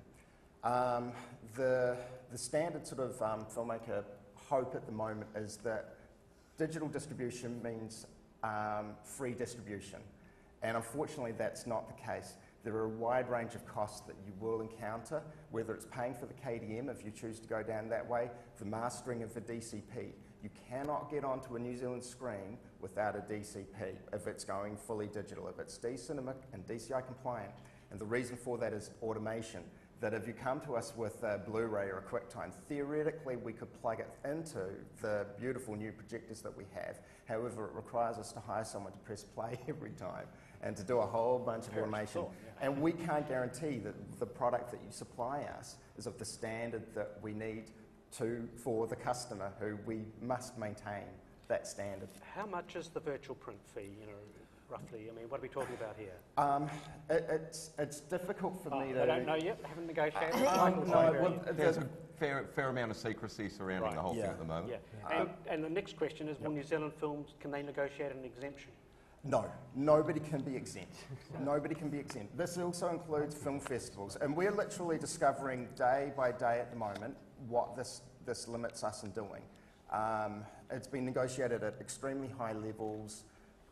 um, the, the standard sort of um, filmmaker hope at the moment is that digital distribution means um, free distribution. And unfortunately, that's not the case. There are a wide range of costs that you will encounter, whether it's paying for the KDM if you choose to go down that way, the mastering of the DCP. You cannot get onto a New Zealand screen without a DCP if it's going fully digital, if it's D-Cinema and DCI compliant. And the reason for that is automation. That if you come to us with a Blu-ray or a QuickTime, theoretically we could plug it into the beautiful new projectors that we have. However, it requires us to hire someone to press play every time and to do a whole bunch of automation. And we can't guarantee that the product that you supply us is of the standard that we need to for the customer, who we must maintain that standard. How much is the virtual print fee, you know, roughly? I mean, what are we talking about here? Um, it, it's, it's difficult for Oh, me to. I don't know yet, haven't negotiated? Um, no, well, There's a fair, fair amount of secrecy surrounding Right, the whole yeah. thing at the moment. Yeah, and, and the next question is, will New Zealand films, can they negotiate an exemption? No, nobody can be exempt. nobody can be exempt. This also includes film festivals, and we're literally discovering day by day at the moment what this, this limits us in doing. Um, it's been negotiated at extremely high levels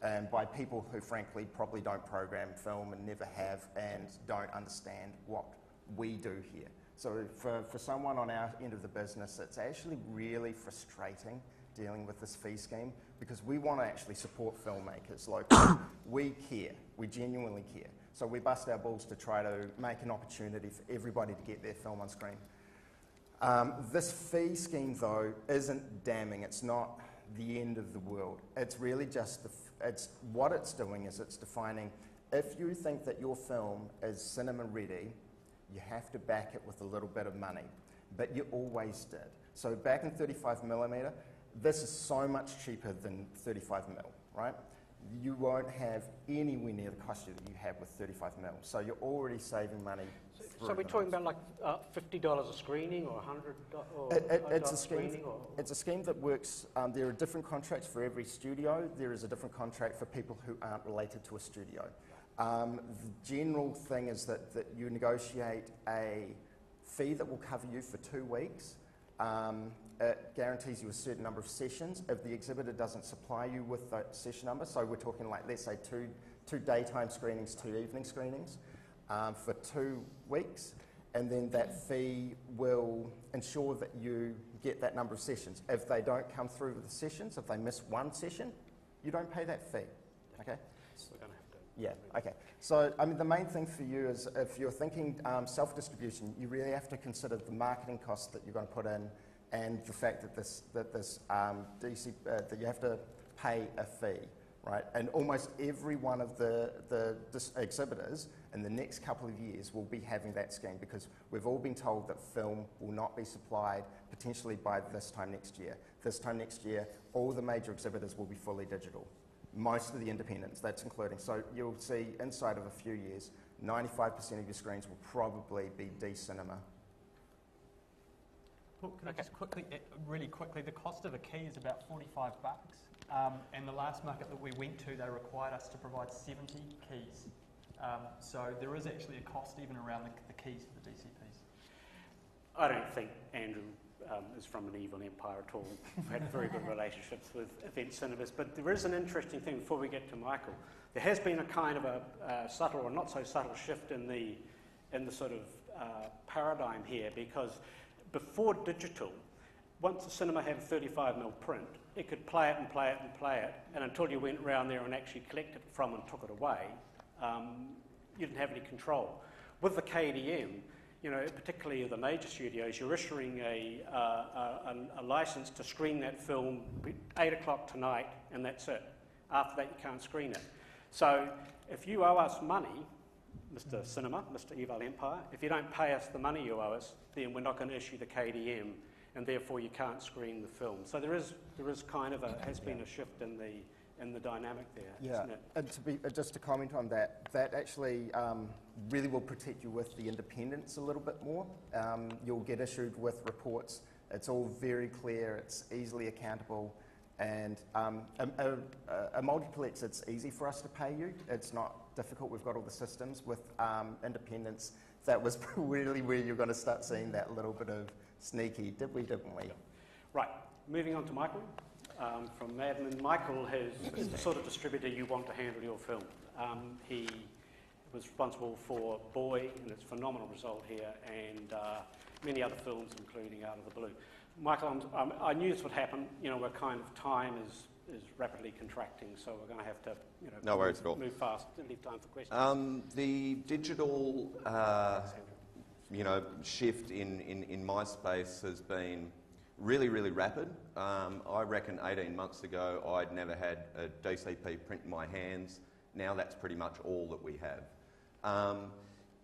and by people who, frankly, probably don't program film and never have and don't understand what we do here. So, for, for someone on our end of the business, it's actually really frustrating dealing with this fee scheme because we want to actually support filmmakers locally. we care, we genuinely care. So we bust our balls to try to make an opportunity for everybody to get their film on screen. Um, this fee scheme, though, isn't damning. It's not the end of the world. It's really just the, it's what it's doing is it's defining if you think that your film is cinema ready, you have to back it with a little bit of money. But you always did. So back in 35 millimeter, this is so much cheaper than 35 mil, right? You won't have anywhere near the cost that you have with 35 mil. So you're already saving money. So we're talking about like uh, fifty dollars a screening or a hundred do- or It- it- it's a $100 scheme- screening or? It's a scheme that works. Um, there are different contracts for every studio. There is a different contract for people who aren't related to a studio. Um, the general thing is that, that you negotiate a fee that will cover you for two weeks. Um, it guarantees you a certain number of sessions. If the exhibitor doesn't supply you with that session number, so we're talking like, let's say, two, two daytime screenings, two evening screenings um, for two weeks, and then that fee will ensure that you get that number of sessions. If they don't come through with the sessions, if they miss one session, you don't pay that fee. Okay? We're going to have to. Yeah, okay. So, I mean, the main thing for you is if you're thinking um, self distribution, you really have to consider the marketing costs that you're going to put in and the fact that this, that this um, DC, uh, that you have to pay a fee, right? And almost every one of the, the dis- exhibitors in the next couple of years we'll be having that scheme because we've all been told that film will not be supplied potentially by this time next year. This time next year, all the major exhibitors will be fully digital most of the independents, that's including. So you'll see inside of a few years, 95% of your screens will probably be D-Cinema. Paul, can Okay. I just quickly, eh, really quickly, the cost of a key is about 45 bucks. Um, and the last market that we went to, they required us to provide 70 keys. Um, so there is actually a cost even around the, the keys for the DCPs. I don't think, Andrew, um, is from an evil empire at all. We've had very good relationships with event cinemas. But there is an interesting thing before we get to Michael. There has been a kind of a uh, subtle or not so subtle shift in the, in the sort of uh, paradigm here because before digital, once the cinema had a 35mm print, it could play it and play it and play it, and until you went round there and actually collected it from and took it away, um, you didn't have any control. With the KDM, you know, particularly the major studios, you're issuing a, uh, a, a, license to screen that film 8 o'clock tonight, and that's it. After that, you can't screen it. So if you owe us money, Mr. Cinema, Mr. Evil Empire, if you don't pay us the money you owe us, then we're not going to issue the KDM, and therefore you can't screen the film. So there is, there is kind of a, has been a shift in the, in the dynamic there, Yeah, isn't it? and to be, uh, just to comment on that, that actually um, really will protect you with the independents a little bit more. Um, you'll get issued with reports. It's all very clear. It's easily accountable. And um, a, a, a, multiplex, it's easy for us to pay you. It's not difficult. We've got all the systems. With um, independents, that was really where you're going to start seeing that little bit of sneaky, did we, didn't we? Right, moving on to Michael um, from Madman. Michael has, is the sort of distributor you want to handle your film. Um, he was responsible for Boy and its phenomenal result here and uh, many other films, including Out of the Blue. Michael, I'm, I'm, i knew this would happen. You know, we're kind of time is is rapidly contracting, so we're going to have to, you know, no worries at all. move fast and leave time for questions. Um, the digital, uh, you know, shift in, in, in my space has been really, really rapid. Um, I reckon 18 months ago I'd never had a DCP print in my hands. Now that's pretty much all that we have. Um,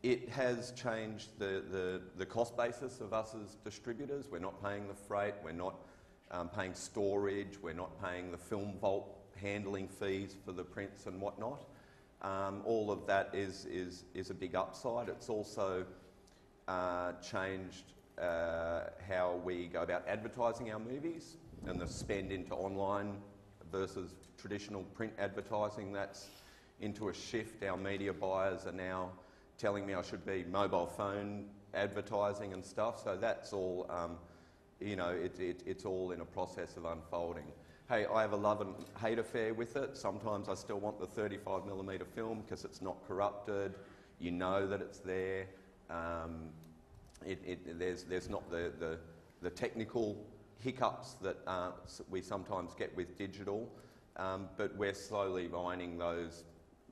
it has changed the, the, the, cost basis of us as distributors. We're not paying the freight, we're not um, paying storage, we're not paying the film vault handling fees for the prints and whatnot. Um, all of that is, is, is a big upside. It's also uh, changed uh, how we go about advertising our movies and the spend into online versus traditional print advertising. That's into a shift. Our media buyers are now telling me I should be mobile phone advertising and stuff. So that's all, um, you know, it, it, it's all in a process of unfolding. Hey, I have a love and hate affair with it. Sometimes I still want the 35mm film because it's not corrupted. You know that it's there. Um, it, it, there's, there's not the, the, the technical hiccups that uh, we sometimes get with digital, um, but we're slowly ironing those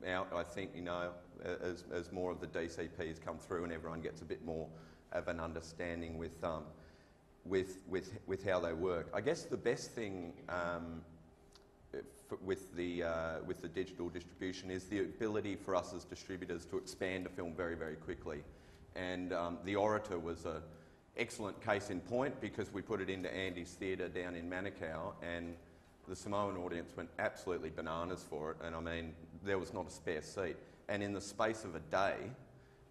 out, I think, you know, as, as more of the DCPs come through and everyone gets a bit more of an understanding with, um, with, with, with how they work. I guess the best thing um, with, the, uh, with the digital distribution is the ability for us as distributors to expand a film very, very quickly. And um, The Orator was an excellent case in point because we put it into Andy's theatre down in Manukau and the Samoan audience went absolutely bananas for it. And I mean, there was not a spare seat. And in the space of a day,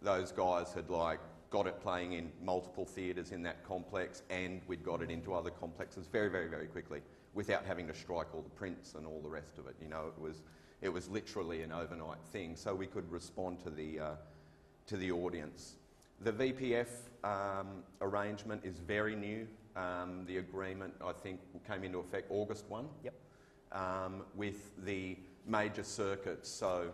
those guys had like got it playing in multiple theatres in that complex and we'd got it into other complexes very, very, very quickly without having to strike all the prints and all the rest of it. You know, it was, it was literally an overnight thing. So we could respond to the, uh, to the audience. The VPF um, arrangement is very new. Um, the agreement, I think, came into effect August 1. Yep. Um, with the major circuits. So,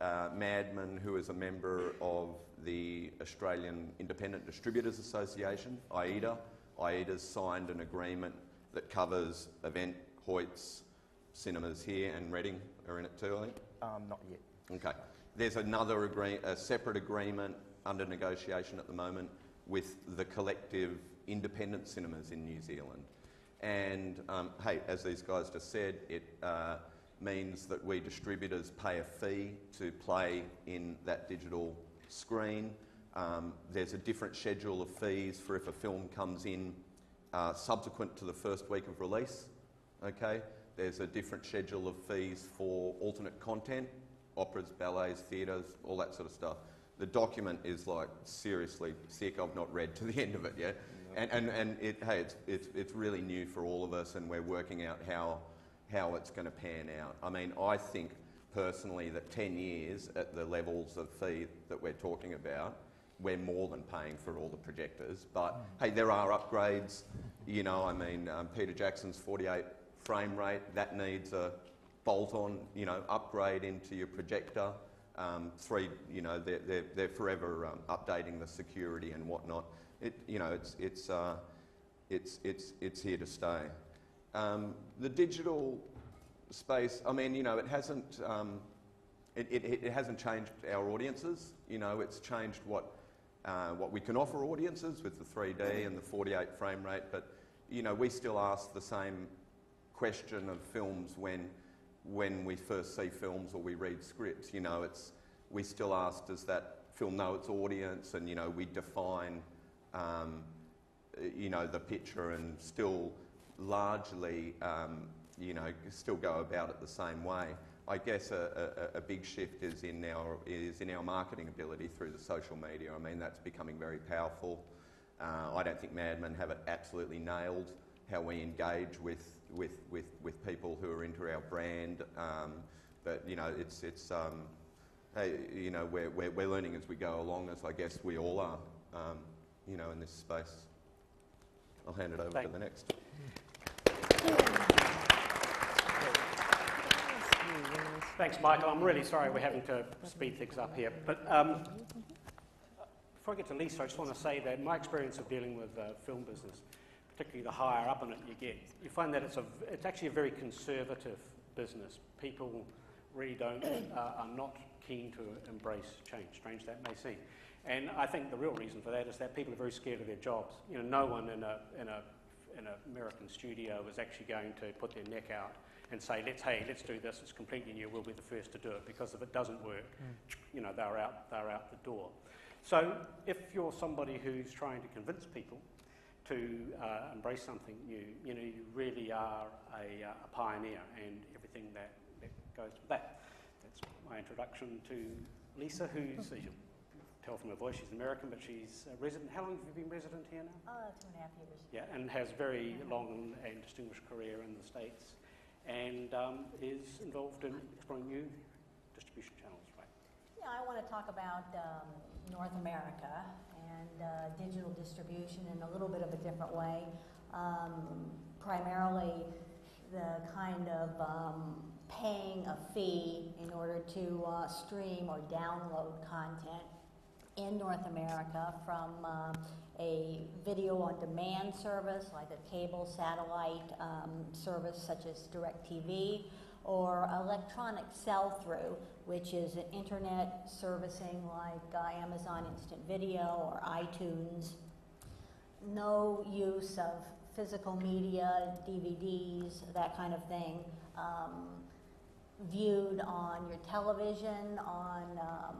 uh, Madman, who is a member of the Australian Independent Distributors Association, AIDA, AIDA's signed an agreement that covers Event, Hoyts, cinemas here, and Reading are in it too, I think? Um, not yet. Okay. There's another agree- a separate agreement under negotiation at the moment with the collective independent cinemas in New Zealand. And um, hey, as these guys just said, it uh, means that we distributors pay a fee to play in that digital screen. Um, there's a different schedule of fees for if a film comes in uh, subsequent to the first week of release. Okay, there's a different schedule of fees for alternate content, operas, ballets, theatres, all that sort of stuff the document is like seriously sick. I've not read to the end of it yet. And, and, and it, hey, it's, it's, it's really new for all of us, and we're working out how, how it's going to pan out. I mean, I think personally that 10 years at the levels of fee that we're talking about, we're more than paying for all the projectors. But hey, there are upgrades. You know, I mean, um, Peter Jackson's 48 frame rate, that needs a bolt-on, you know, upgrade into your projector. Um, three, you know, they're, they're, they're forever um, updating the security and whatnot. It, you know, it's, it's, uh, it's, it's, it's here to stay. Um, the digital space, I mean, you know, it hasn't, um, it, it, it hasn't changed our audiences. You know, it's changed what, uh, what we can offer audiences with the 3D and the 48 frame rate, but, you know, we still ask the same question of films when, when we first see films or we read scripts. You know, it's, we still ask, does that film know its audience? And, you know, we define, um, you know, the picture and still largely, um, you know, still go about it the same way. I guess a, a, a, big shift is in our is in our marketing ability through the social media. I mean, that's becoming very powerful. Uh, I don't think Madman have it absolutely nailed how we engage with with with, with people who are into our brand. Um, but you know, it's it's um, hey, you know we're, we're we're learning as we go along, as I guess we all are. Um, you know, in this space. I'll hand it over to the next. Thanks, Michael. I'm really sorry we're having to speed things up here. But um, before I get to Lisa, I just want to say that my experience of dealing with uh, film business, particularly the higher up in it you get, you find that it's, a, it's actually a very conservative business. People really don't, uh, are not keen to embrace change, strange that may seem. And I think the real reason for that is that people are very scared of their jobs. You know, no one in a, in a in an American studio is actually going to put their neck out and say, let's, hey, let's do this, it's completely new, we'll be the first to do it, because if it doesn't work, you know, they're out, they're out the door. So if you're somebody who's trying to convince people to uh, embrace something new, you know, you really are a, uh, a pioneer and everything that, that goes with that. That's my introduction to Lisa, who's, as you tell from her voice, she's American, but she's a resident. How long have you been resident here now? Uh, two and a half years. Yeah, and has very long and distinguished career in the States and um, is involved in exploring new distribution channels? Yeah, I want to talk about um, North America and uh, digital distribution in a little bit of a different way. Um, primarily the kind of um, paying a fee in order to uh, stream or download content in North America from uh, a video on demand service like a cable satellite um, service such as DirecTV or electronic sell through, which is an internet servicing like uh, Amazon Instant Video or iTunes. No use of physical media, DVDs, that kind of thing. Um, viewed on your television, on um,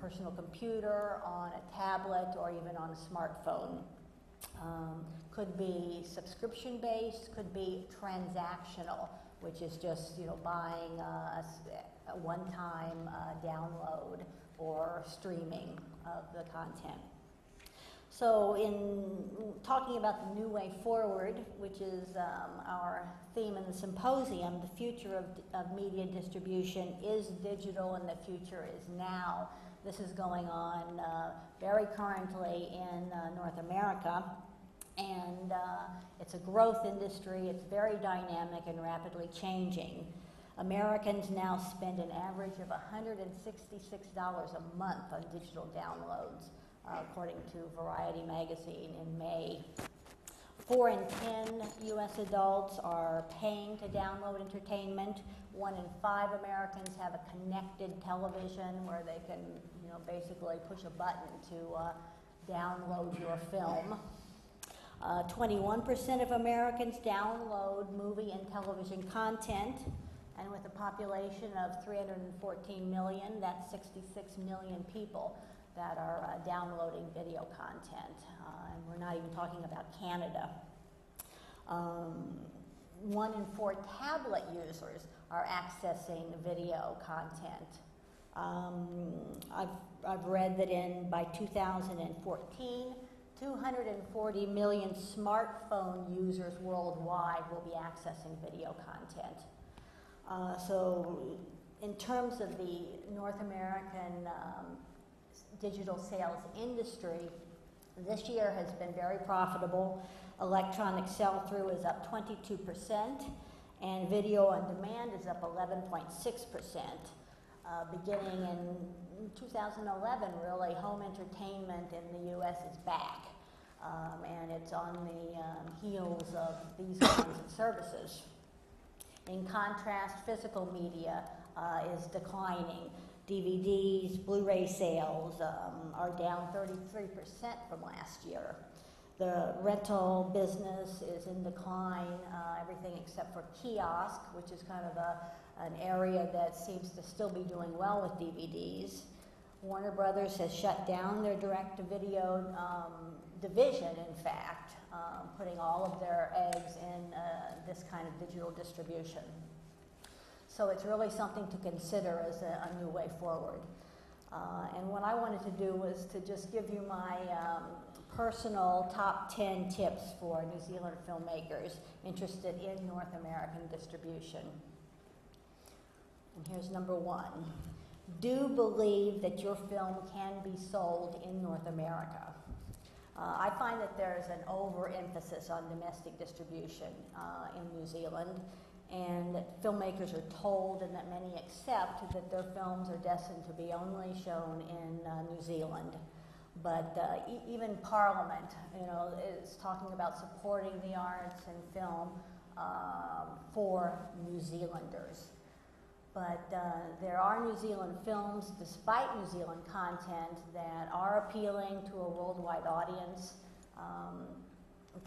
personal computer, on a tablet, or even on a smartphone. Um, could be subscription based, could be transactional, which is just you know buying a, a one-time uh, download or streaming of the content. So, in talking about the new way forward, which is um, our theme in the symposium, the future of, of media distribution is digital and the future is now. This is going on uh, very currently in uh, North America. And uh, it's a growth industry, it's very dynamic and rapidly changing. Americans now spend an average of $166 a month on digital downloads, uh, according to Variety magazine in May. Four in 10 U.S. adults are paying to download entertainment. One in five Americans have a connected television where they can, you know, basically push a button to uh, download your film. Uh, 21% of Americans download movie and television content, and with a population of 314 million, that's 66 million people that are uh, downloading video content. Uh, and we're not even talking about Canada. Um, one in four tablet users are accessing video content. Um, I've, I've read that in by 2014, 240 million smartphone users worldwide will be accessing video content. Uh, so, in terms of the North American um, digital sales industry, this year has been very profitable. Electronic sell-through is up 22%, and video on demand is up 11.6%. Uh, beginning in 2011, really, home entertainment in the U.S. is back, um, and it's on the um, heels of these kinds of services. In contrast, physical media uh, is declining. DVDs, Blu-ray sales um, are down 33% from last year. The rental business is in decline, uh, everything except for kiosk, which is kind of a, an area that seems to still be doing well with DVDs. Warner Brothers has shut down their direct-to-video um, division, in fact, um, putting all of their eggs in uh, this kind of digital distribution. So it's really something to consider as a, a new way forward. Uh, and what I wanted to do was to just give you my um, personal top 10 tips for New Zealand filmmakers interested in North American distribution. And here's number one do believe that your film can be sold in North America. Uh, I find that there's an overemphasis on domestic distribution uh, in New Zealand, and that filmmakers are told, and that many accept, that their films are destined to be only shown in uh, New Zealand. But uh, e- even Parliament, you know, is talking about supporting the arts and film um, for New Zealanders. But uh, there are New Zealand films, despite New Zealand content, that are appealing to a worldwide audience. Um,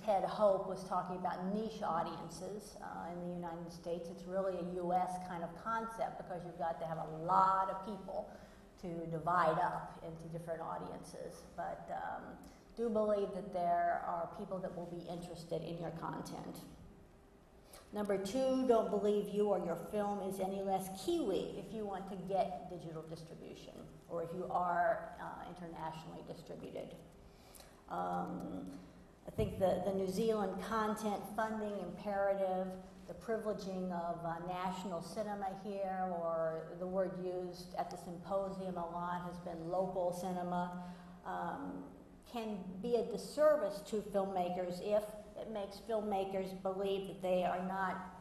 Ted Hope was talking about niche audiences uh, in the United States. It's really a U.S. kind of concept because you've got to have a lot of people to divide up into different audiences. But um, do believe that there are people that will be interested in your content. Number two, don't believe you or your film is any less Kiwi if you want to get digital distribution or if you are uh, internationally distributed. Um, I think the, the New Zealand content funding imperative, the privileging of uh, national cinema here, or the word used at the symposium a lot has been local cinema, um, can be a disservice to filmmakers if it makes filmmakers believe that they are not,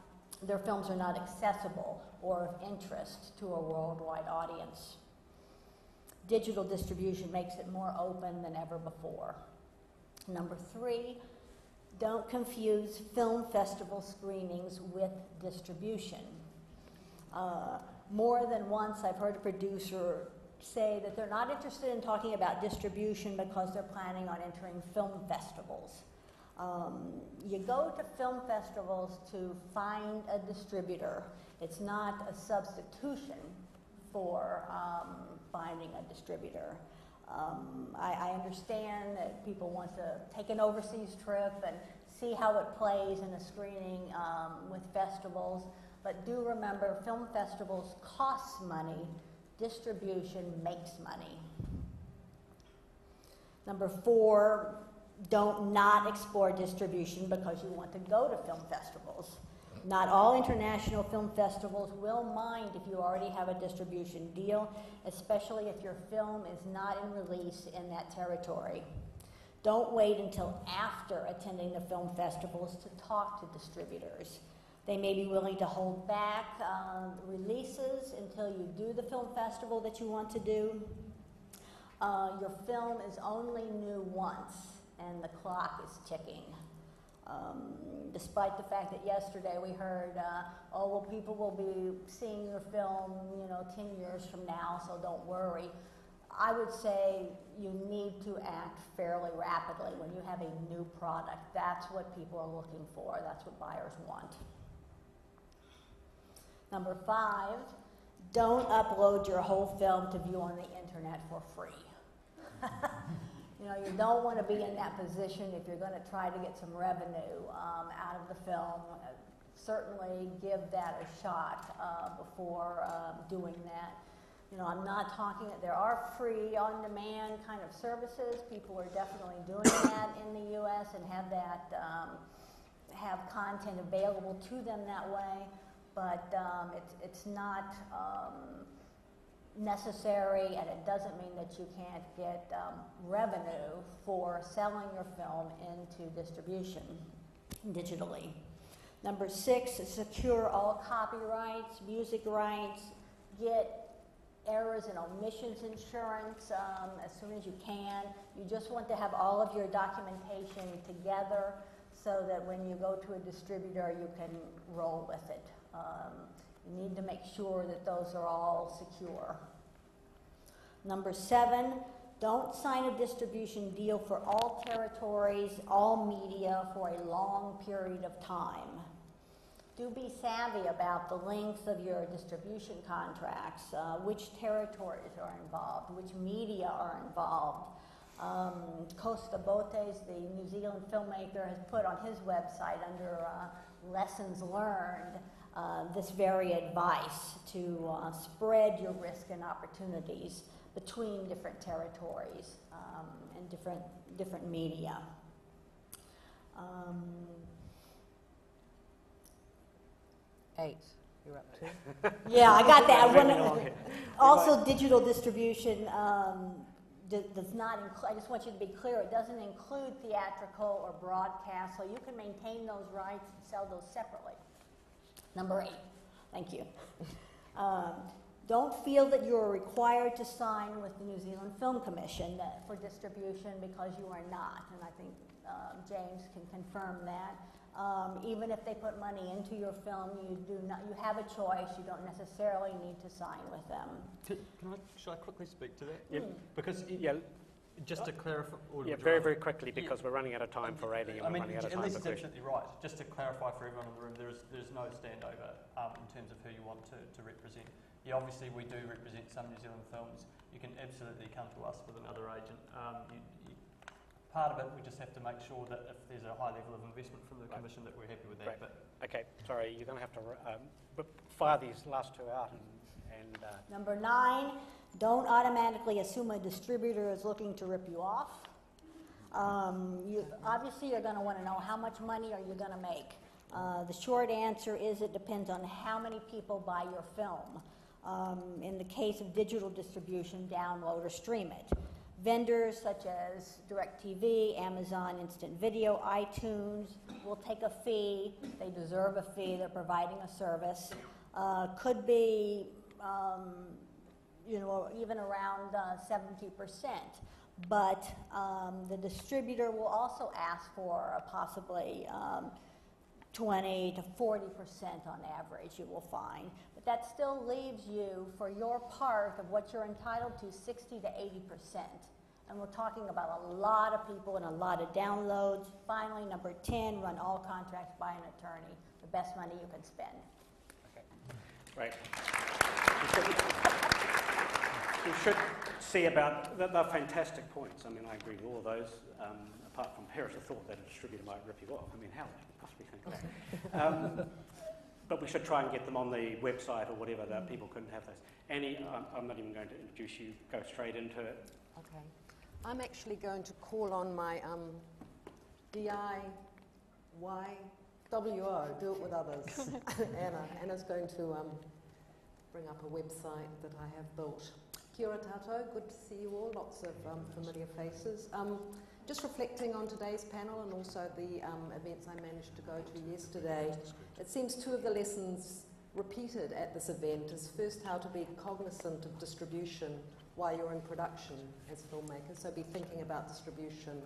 their films are not accessible or of interest to a worldwide audience. Digital distribution makes it more open than ever before. Number three, don't confuse film festival screenings with distribution. Uh, more than once, I've heard a producer say that they're not interested in talking about distribution because they're planning on entering film festivals. Um, you go to film festivals to find a distributor. It's not a substitution for um, finding a distributor. Um, I, I, understand that people want to take an overseas trip and see how it plays in a screening um, with festivals, but do remember film festivals cost money, distribution makes money. Number four, don't not explore distribution because you want to go to film festivals. Not all international film festivals will mind if you already have a distribution deal, especially if your film is not in release in that territory. Don't wait until after attending the film festivals to talk to distributors. They may be willing to hold back uh, releases until you do the film festival that you want to do. Uh, your film is only new once, and the clock is ticking. Um, despite the fact that yesterday we heard, uh, oh, well, people will be seeing your film, you know, 10 years from now, so don't worry. I would say you need to act fairly rapidly when you have a new product. That's what people are looking for, that's what buyers want. Number five, don't upload your whole film to view on the internet for free. You know, you don't want to be in that position if you're going to try to get some revenue um, out of the film. Uh, certainly give that a shot uh, before um, doing that. You know, I'm not talking that there are free on-demand kind of services. People are definitely doing that in the U.S. and have that um, have content available to them that way. But um, it's it's not um, necessary, and it doesn't mean that you can't get um, revenue for selling your film into distribution digitally. Number six secure all copyrights, music rights, get errors and omissions insurance um, as soon as you can. You just want to have all of your documentation together so that when you go to a distributor, you can roll with it. Um, you need to make sure that those are all secure. Number seven, don't sign a distribution deal for all territories, all media for a long period of time. Do be savvy about the length of your distribution contracts, uh, which territories are involved, which media are involved. Um, Costa Botes, the New Zealand filmmaker, has put on his website under uh, lessons learned uh, this very advice to uh, spread your risk and opportunities between different territories um, and different, different media. Um, Eight, you're up to. yeah, I got that. One- also, digital distribution um, does not include, I just want you to be clear, it doesn't include theatrical or broadcast, so you can maintain those rights and sell those separately. Number eight, thank you. Um, don't feel that you are required to sign with the New Zealand Film Commission that- for distribution because you are not, and I think um, James can confirm that. Um, even if they put money into your film, you do not, you have a choice, you don't necessarily need to sign with them. Can, can I, should I quickly speak to that? Yep. Hmm. Because Yeah, just to clarify, yeah, very, very quickly because we're running out of time for rating and I we're mean, running out of at time least for questions. absolutely right. Just to clarify for everyone in the room, there is, there's no standover um, in terms of who you want to, to represent. Yeah, obviously we do represent some New Zealand films. You can absolutely come to us with another agent. Um, you, you, part of it, we just have to make sure that if there's a high level of investment from the Right. commission, that we're happy with that. Right. But Okay, sorry, you're going to have to um, fire these last two out and, and uh, Number nine, don't automatically assume a distributor is looking to rip you off. Um, you, obviously, you're going to want to know how much money are you going to make. Uh, the short answer is it depends on how many people buy your film. Um, in the case of digital distribution, download or stream it. Vendors such as DirecTV, Amazon Instant Video, iTunes will take a fee. They deserve a fee. They're providing a service. Uh, could be, um, you know, even around uh, 70%. But um, the distributor will also ask for possibly um, 20 to 40 percent on average, you will find. But that still leaves you, for your part of what you're entitled to, 60 to 80 percent. And we're talking about a lot of people and a lot of downloads. Finally, number 10, run all contracts by an attorney, the best money you can spend. Right. You should, see about, they're, they're fantastic points. I mean, I agree with all of those, um, apart from perish the thought that a distributor might rip you off. I mean, how would you possibly think that? Um, but we should try and get them on the website or whatever, that people couldn't have those. Annie, I'm, I'm not even going to introduce you, go straight into it. Okay. I'm actually going to call on my um, DIYWO, do it with others, Anna. Anna's going to um, bring up a website that I have built. Kia ora tato, good to see you all, lots of um, familiar faces. Um, just reflecting on today's panel and also the um, events I managed to go to yesterday, it seems two of the lessons repeated at this event is first how to be cognizant of distribution while you're in production as filmmakers. So be thinking about distribution,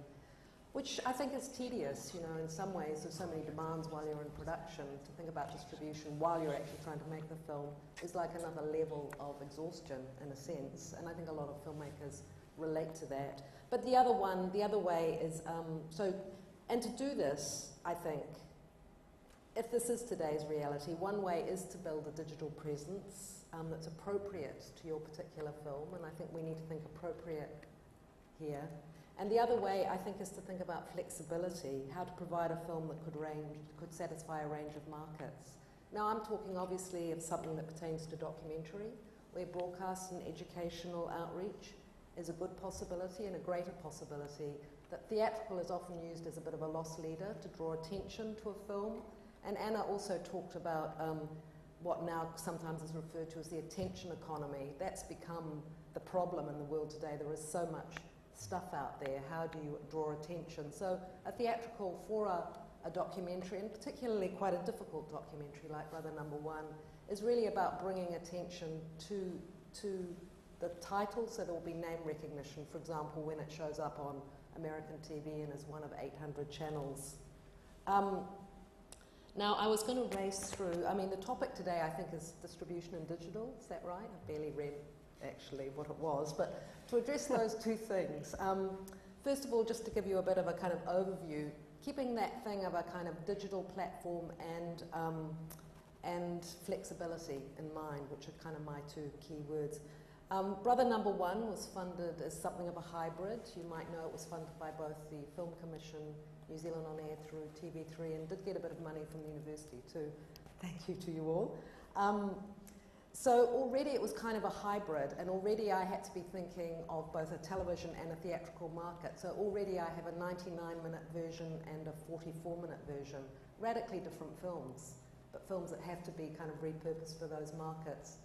which I think is tedious, you know, in some ways. There's so many demands while you're in production. To think about distribution while you're actually trying to make the film is like another level of exhaustion in a sense. And I think a lot of filmmakers relate to that. But the other one, the other way is um, so, and to do this, I think, if this is today's reality, one way is to build a digital presence um, that's appropriate to your particular film, and I think we need to think appropriate here. And the other way, I think, is to think about flexibility, how to provide a film that could range, could satisfy a range of markets. Now, I'm talking obviously of something that pertains to documentary, where broadcast and educational outreach is a good possibility and a greater possibility. That theatrical is often used as a bit of a loss leader to draw attention to a film. And Anna also talked about um, what now sometimes is referred to as the attention economy. That's become the problem in the world today. There is so much stuff out there. How do you draw attention? So, a theatrical for a, a documentary, and particularly quite a difficult documentary like Brother Number One, is really about bringing attention to, to the title so there will be name recognition. For example, when it shows up on American TV and is one of 800 channels. Um, now, I was going to race through, I mean, the topic today I think is distribution and digital. Is that right? I've barely read actually what it was. But to address those two things, um, first of all, just to give you a bit of a kind of overview, keeping that thing of a kind of digital platform and, um, and flexibility in mind, which are kind of my two key words. Um, Brother Number One was funded as something of a hybrid. You might know it was funded by both the Film Commission New Zealand On Air through TV3 and did get a bit of money from the university too. Thank you to you all. Um, so already it was kind of a hybrid, and already I had to be thinking of both a television and a theatrical market. So already I have a 99 minute version and a 44 minute version, radically different films, but films that have to be kind of repurposed for those markets.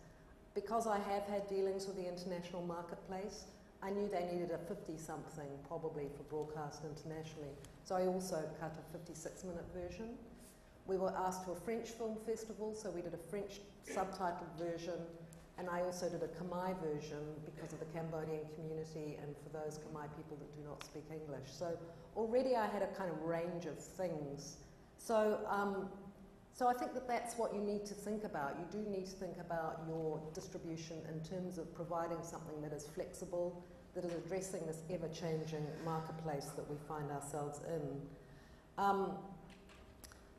Because I have had dealings with the international marketplace, I knew they needed a 50 something probably for broadcast internationally. So I also cut a 56 minute version. We were asked to a French film festival, so we did a French subtitled version, and I also did a Khmer version because of the Cambodian community and for those Khmer people that do not speak English. So already I had a kind of range of things. So, um, so I think that that's what you need to think about. You do need to think about your distribution in terms of providing something that is flexible, that is addressing this ever changing marketplace that we find ourselves in. Um,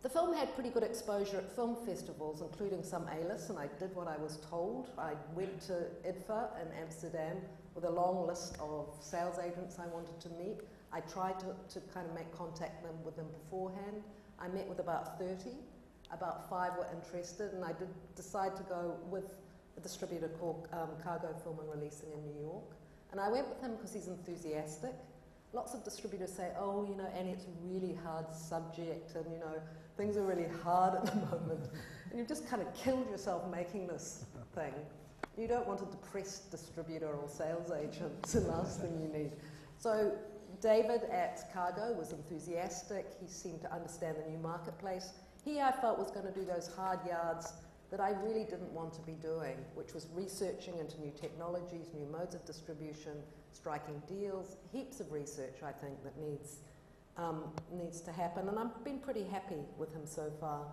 the film had pretty good exposure at film festivals, including some A-lists, and I did what I was told. I went to IDFA in Amsterdam with a long list of sales agents I wanted to meet. I tried to, to kind of make contact them with them beforehand. I met with about 30. About five were interested, and I did decide to go with a distributor called um, Cargo Film and Releasing in New York. And I went with him because he's enthusiastic. Lots of distributors say, oh, you know, Annie, it's a really hard subject, and, you know, things are really hard at the moment. And you've just kind of killed yourself making this thing. You don't want a depressed distributor or sales agent. It's the last thing you need. So David at Cargo was enthusiastic. He seemed to understand the new marketplace. He, I felt, was going to do those hard yards that I really didn't want to be doing, which was researching into new technologies, new modes of distribution, striking deals, heaps of research, I think, that needs, um, needs to happen. And I've been pretty happy with him so far.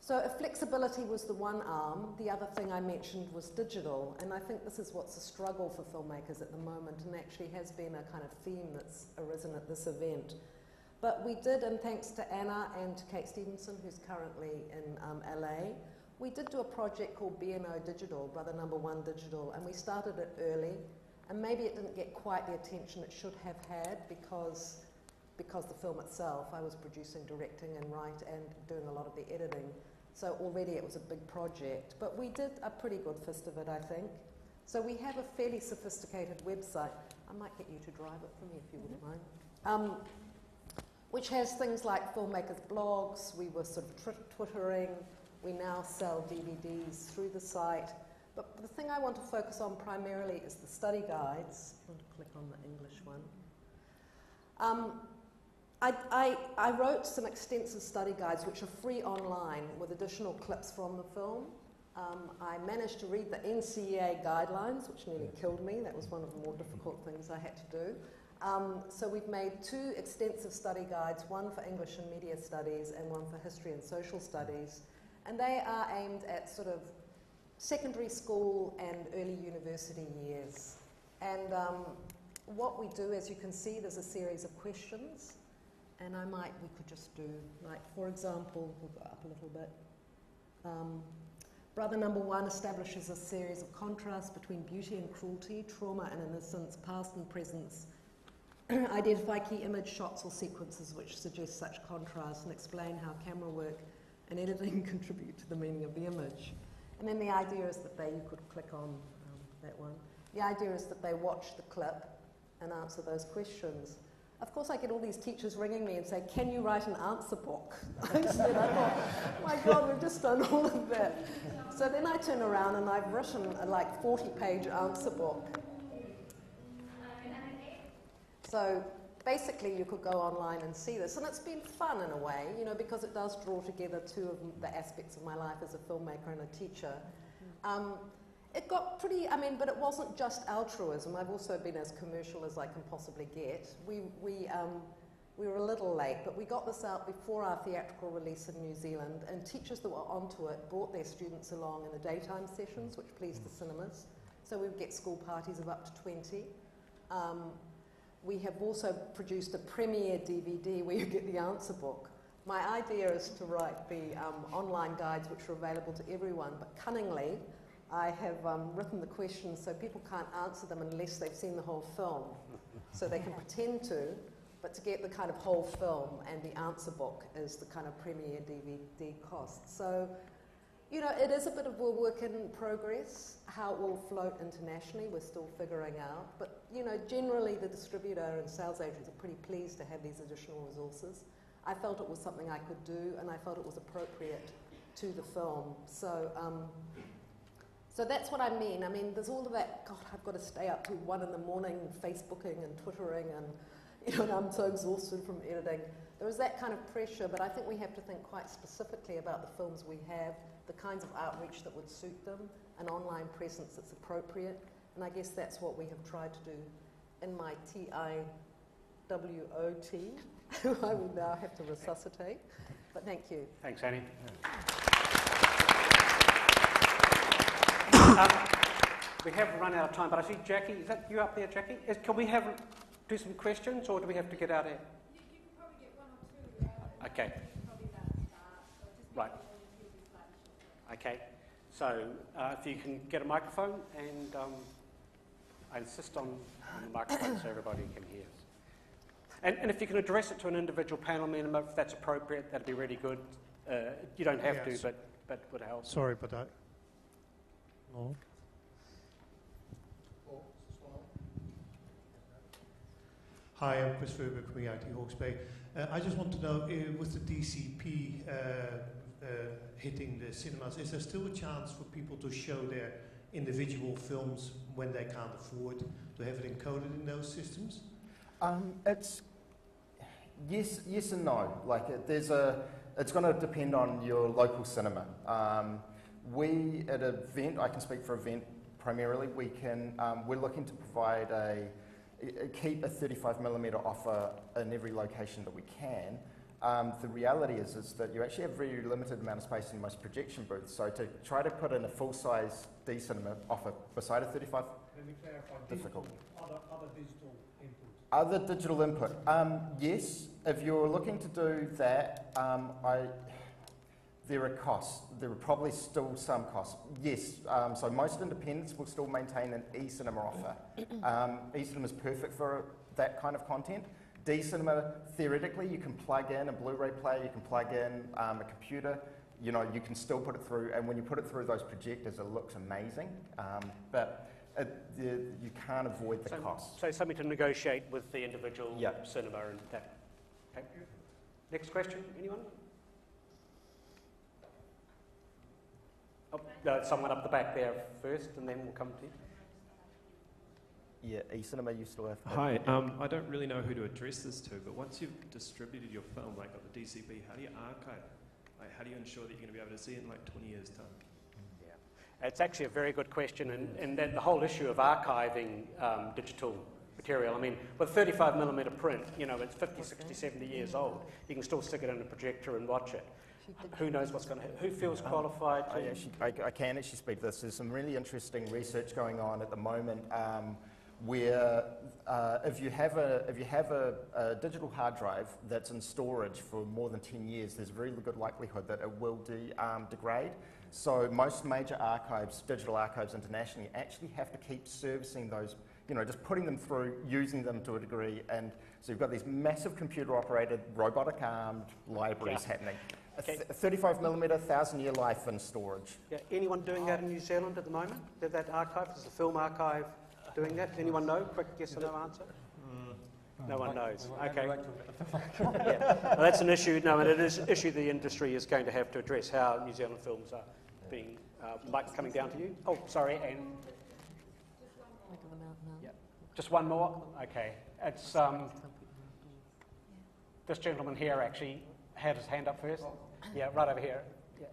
So if flexibility was the one arm, the other thing I mentioned was digital. And I think this is what's a struggle for filmmakers at the moment and actually has been a kind of theme that's arisen at this event. But we did, and thanks to Anna and to Kate Stevenson, who's currently in um, LA, we did do a project called BNO Digital, Brother Number One Digital, and we started it early. And maybe it didn't get quite the attention it should have had because, because the film itself, I was producing, directing, and write, and doing a lot of the editing. So already it was a big project. But we did a pretty good fist of it, I think. So we have a fairly sophisticated website. I might get you to drive it for me if you wouldn't mind. Um, which has things like filmmakers' blogs. We were sort of twittering. We now sell DVDs through the site. But the thing I want to focus on primarily is the study guides. I'm going to click on the English one. Um, I, I, I, wrote some extensive study guides which are free online with additional clips from the film. Um, I managed to read the NCEA guidelines, which nearly killed me. That was one of the more difficult things I had to do. Um, so we've made two extensive study guides, one for English and Media Studies and one for History and Social Studies. And they are aimed at sort of secondary school and early university years. And um, what we do, as you can see, there's a series of questions. And I might, we could just do, like, for example, we'll go up a little bit. Um, brother number one establishes a series of contrasts between beauty and cruelty, trauma and innocence, past and presence. Identify key image shots or sequences which suggest such contrast and explain how camera work and editing contribute to the meaning of the image. And then the idea is that they, you could click on um, that one. The idea is that they watch the clip and answer those questions. Of course, I get all these teachers ringing me and say, Can you write an answer book? I said, I thought, My God, we've just done all of that. So then I turn around and I've written a like 40 page answer book. So basically, you could go online and see this. And it's been fun in a way, you know, because it does draw together two of the aspects of my life as a filmmaker and a teacher. Um, it got pretty, I mean, but it wasn't just altruism. I've also been as commercial as I can possibly get. We, we, um, we were a little late, but we got this out before our theatrical release in New Zealand, and teachers that were onto it brought their students along in the daytime sessions, which pleased the cinemas. So we would get school parties of up to 20. Um, we have also produced a premiere DVD where you get the answer book. My idea is to write the um, online guides which are available to everyone, but cunningly, I have um, written the questions so people can't answer them unless they've seen the whole film. so they can pretend to, but to get the kind of whole film and the answer book is the kind of premiere DVD cost. So, you know, it is a bit of a work in progress. How it will float internationally, we're still figuring out. But, you know, generally the distributor and sales agents are pretty pleased to have these additional resources. I felt it was something I could do, and I felt it was appropriate to the film. So, um, so that's what I mean. I mean, there's all of that, God, I've got to stay up till one in the morning Facebooking and Twittering, and, you know, and I'm so exhausted from editing. There is that kind of pressure, but I think we have to think quite specifically about the films we have, the kinds of outreach that would suit them, an online presence that's appropriate, and I guess that's what we have tried to do in my T-I-W-O-T, who I will now have to resuscitate. But thank you. Thanks, Annie. Um, we have run out of time, but I see Jackie. Is that you up there, Jackie? Is, can we have do some questions, or do we have to get out here? Okay. Right. Okay. So uh, if you can get a microphone, and um, I insist on, on the microphone so everybody can hear. And, and if you can address it to an individual panel member, if that's appropriate, that'd be really good. Uh, you don't have Yes. to, but but would help. Sorry, but I. Hi, I'm Chris Ferber from EIT Hawke's Bay. Uh, I just want to know, uh, with the DCP uh, uh, hitting the cinemas, is there still a chance for people to show their individual films when they can't afford to have it encoded in those systems? Um, it's yes, yes and no. Like it, there's a, it's going to depend on your local cinema. Um, we at event, I can speak for event primarily. We can, um, we're looking to provide a, a- keep a 35 millimeter offer in every location that we can. Um, the reality is, is that you actually have very limited amount of space in most projection booths. So to try to put in a full size D cinema offer beside a 35 Let me clarify. Difficult. Other, other digital input. Other digital input. Um, yes, if you're looking to do that, um, I, there are costs. There are probably still some costs. Yes, um, so most independents will still maintain an e-cinema offer. Um, e-cinema is perfect for that kind of content. D-cinema, theoretically, you can plug in a Blu-ray player, you can plug in um, a computer, you know, you can still put it through, and when you put it through those projectors, it looks amazing. Um, but it, the, you can't avoid the So- costs. So something to negotiate with the individual Yeah. cinema and that. Okay. Next question, anyone? Oh, no, someone up the back there first, and then we'll come to you. Yeah, e-cinema used to have. Hi, um, I don't really know who to address this to, but once you've distributed your film, like at the DCP, how do you archive? Like, how do you ensure that you're going to be able to see it in like 20 years' time? Yeah, it's actually a very good question, and, and that the whole issue of archiving um, digital material. I mean, with 35 millimeter print, you know, it's 50, 60, 70 years old. You can still stick it in a projector and watch it. Who knows what's going to happen? Who feels qualified I, actually, I, I can actually speak to this. There's some really interesting research going on at the moment um, where uh, if you have, a, if you have a, a digital hard drive that's in storage for more than 10 years, there's a very good likelihood that it will de, um, degrade. So most major archives, digital archives internationally, actually have to keep servicing those, you know, just putting them through, using them to a degree. And so you've got these massive computer-operated, robotic-armed libraries Yeah. happening. A Okay. 35 millimeter, thousand year life in storage. Yeah, anyone doing that in New Zealand at the moment? That, that archive, is the film archive doing that? Anyone know? Quick yes or no answer? Uh, No one knows. Okay. wait till we've got the film. yeah. Well, that's an issue. No, and it is an issue the industry is going to have to address how New Zealand films are being. Uh, Mike, coming down to you. Oh, sorry, and Make them out now. Yeah. just one more. Okay, it's um, this gentleman here actually had his hand up first. Yeah, right over here. Yeah.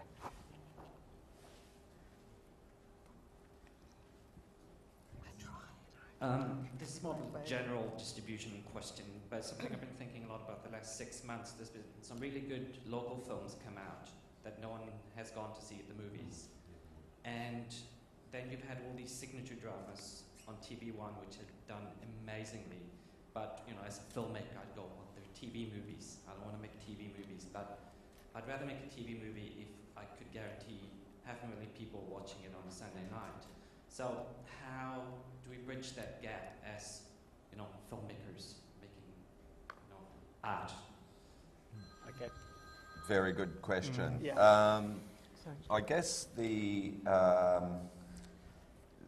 Um, this is more of a general distribution question, but something I've been thinking a lot about the last six months. There's been some really good local films come out that no one has gone to see at the movies. And then you've had all these signature dramas on TV1 which have done amazingly. But, you know, as a filmmaker, I'd go, well, they're TV movies. I don't want to make TV movies. But I'd rather make a TV movie if I could guarantee half a million people watching it on a Sunday night. So how do we bridge that gap as you know filmmakers making you know art? Okay. Very good question. Yeah. Um, Sorry. I guess the um,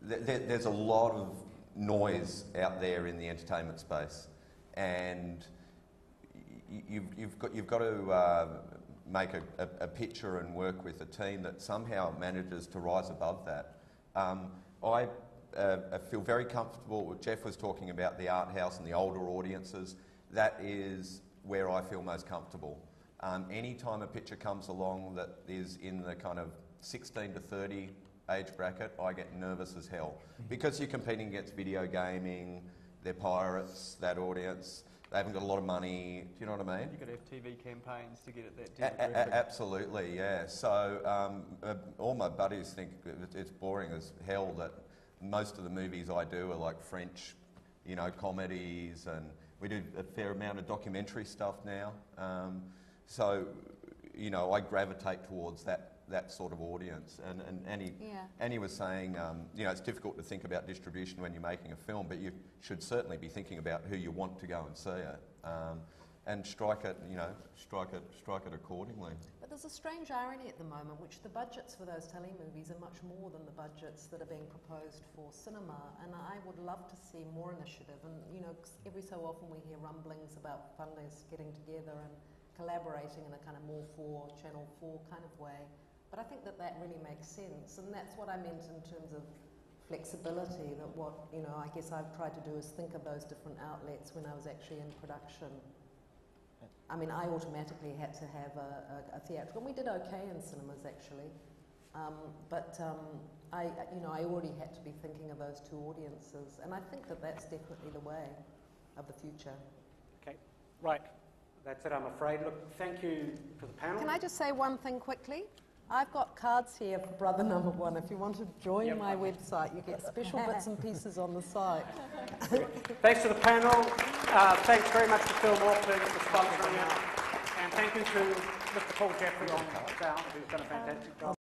th- th- there's a lot of noise out there in the entertainment space, and y- you've, you've got you've got to uh, make a, a, a picture and work with a team that somehow manages to rise above that. Um, I uh, feel very comfortable. Jeff was talking about the art house and the older audiences. That is where I feel most comfortable. Um, anytime a picture comes along that is in the kind of 16 to 30 age bracket, I get nervous as hell because you're competing against video gaming. They're pirates. That audience. They haven't got a lot of money. Do you know what I mean? You could have TV campaigns to get at that demographic. absolutely, yeah. So um, uh, all my buddies think it- it's boring as hell that most of the movies I do are like French, you know, comedies, and we do a fair amount of documentary stuff now. Um, so, you know, I gravitate towards that that sort of audience. And, and Annie, Yeah. Annie was saying, um, you know, it's difficult to think about distribution when you're making a film, but you should certainly be thinking about who you want to go and see it. Um, and strike it, you know, strike it, strike it accordingly. But there's a strange irony at the moment, which the budgets for those telemovies are much more than the budgets that are being proposed for cinema. And I would love to see more initiative. And you know, every so often we hear rumblings about funders getting together and collaborating in a kind of more for Channel Four kind of way. But I think that that really makes sense, and that's what I meant in terms of flexibility. That what you know, I guess I've tried to do is think of those different outlets when I was actually in production. I mean, I automatically had to have a, a, a theatrical. And we did okay in cinemas actually, um, but um, I, you know, I already had to be thinking of those two audiences, and I think that that's definitely the way of the future. Okay. Right. That's it. I'm afraid. Look, thank you to the panel. Can I just say one thing quickly? I've got cards here for brother number one. If you want to join Yep. my website, you get special bits and pieces on the site. Thanks to the panel. Uh, thanks very much to Film Auckland for sponsoring it. And thank you to Mr. Paul Jeffrey on sound, who's done a fantastic job.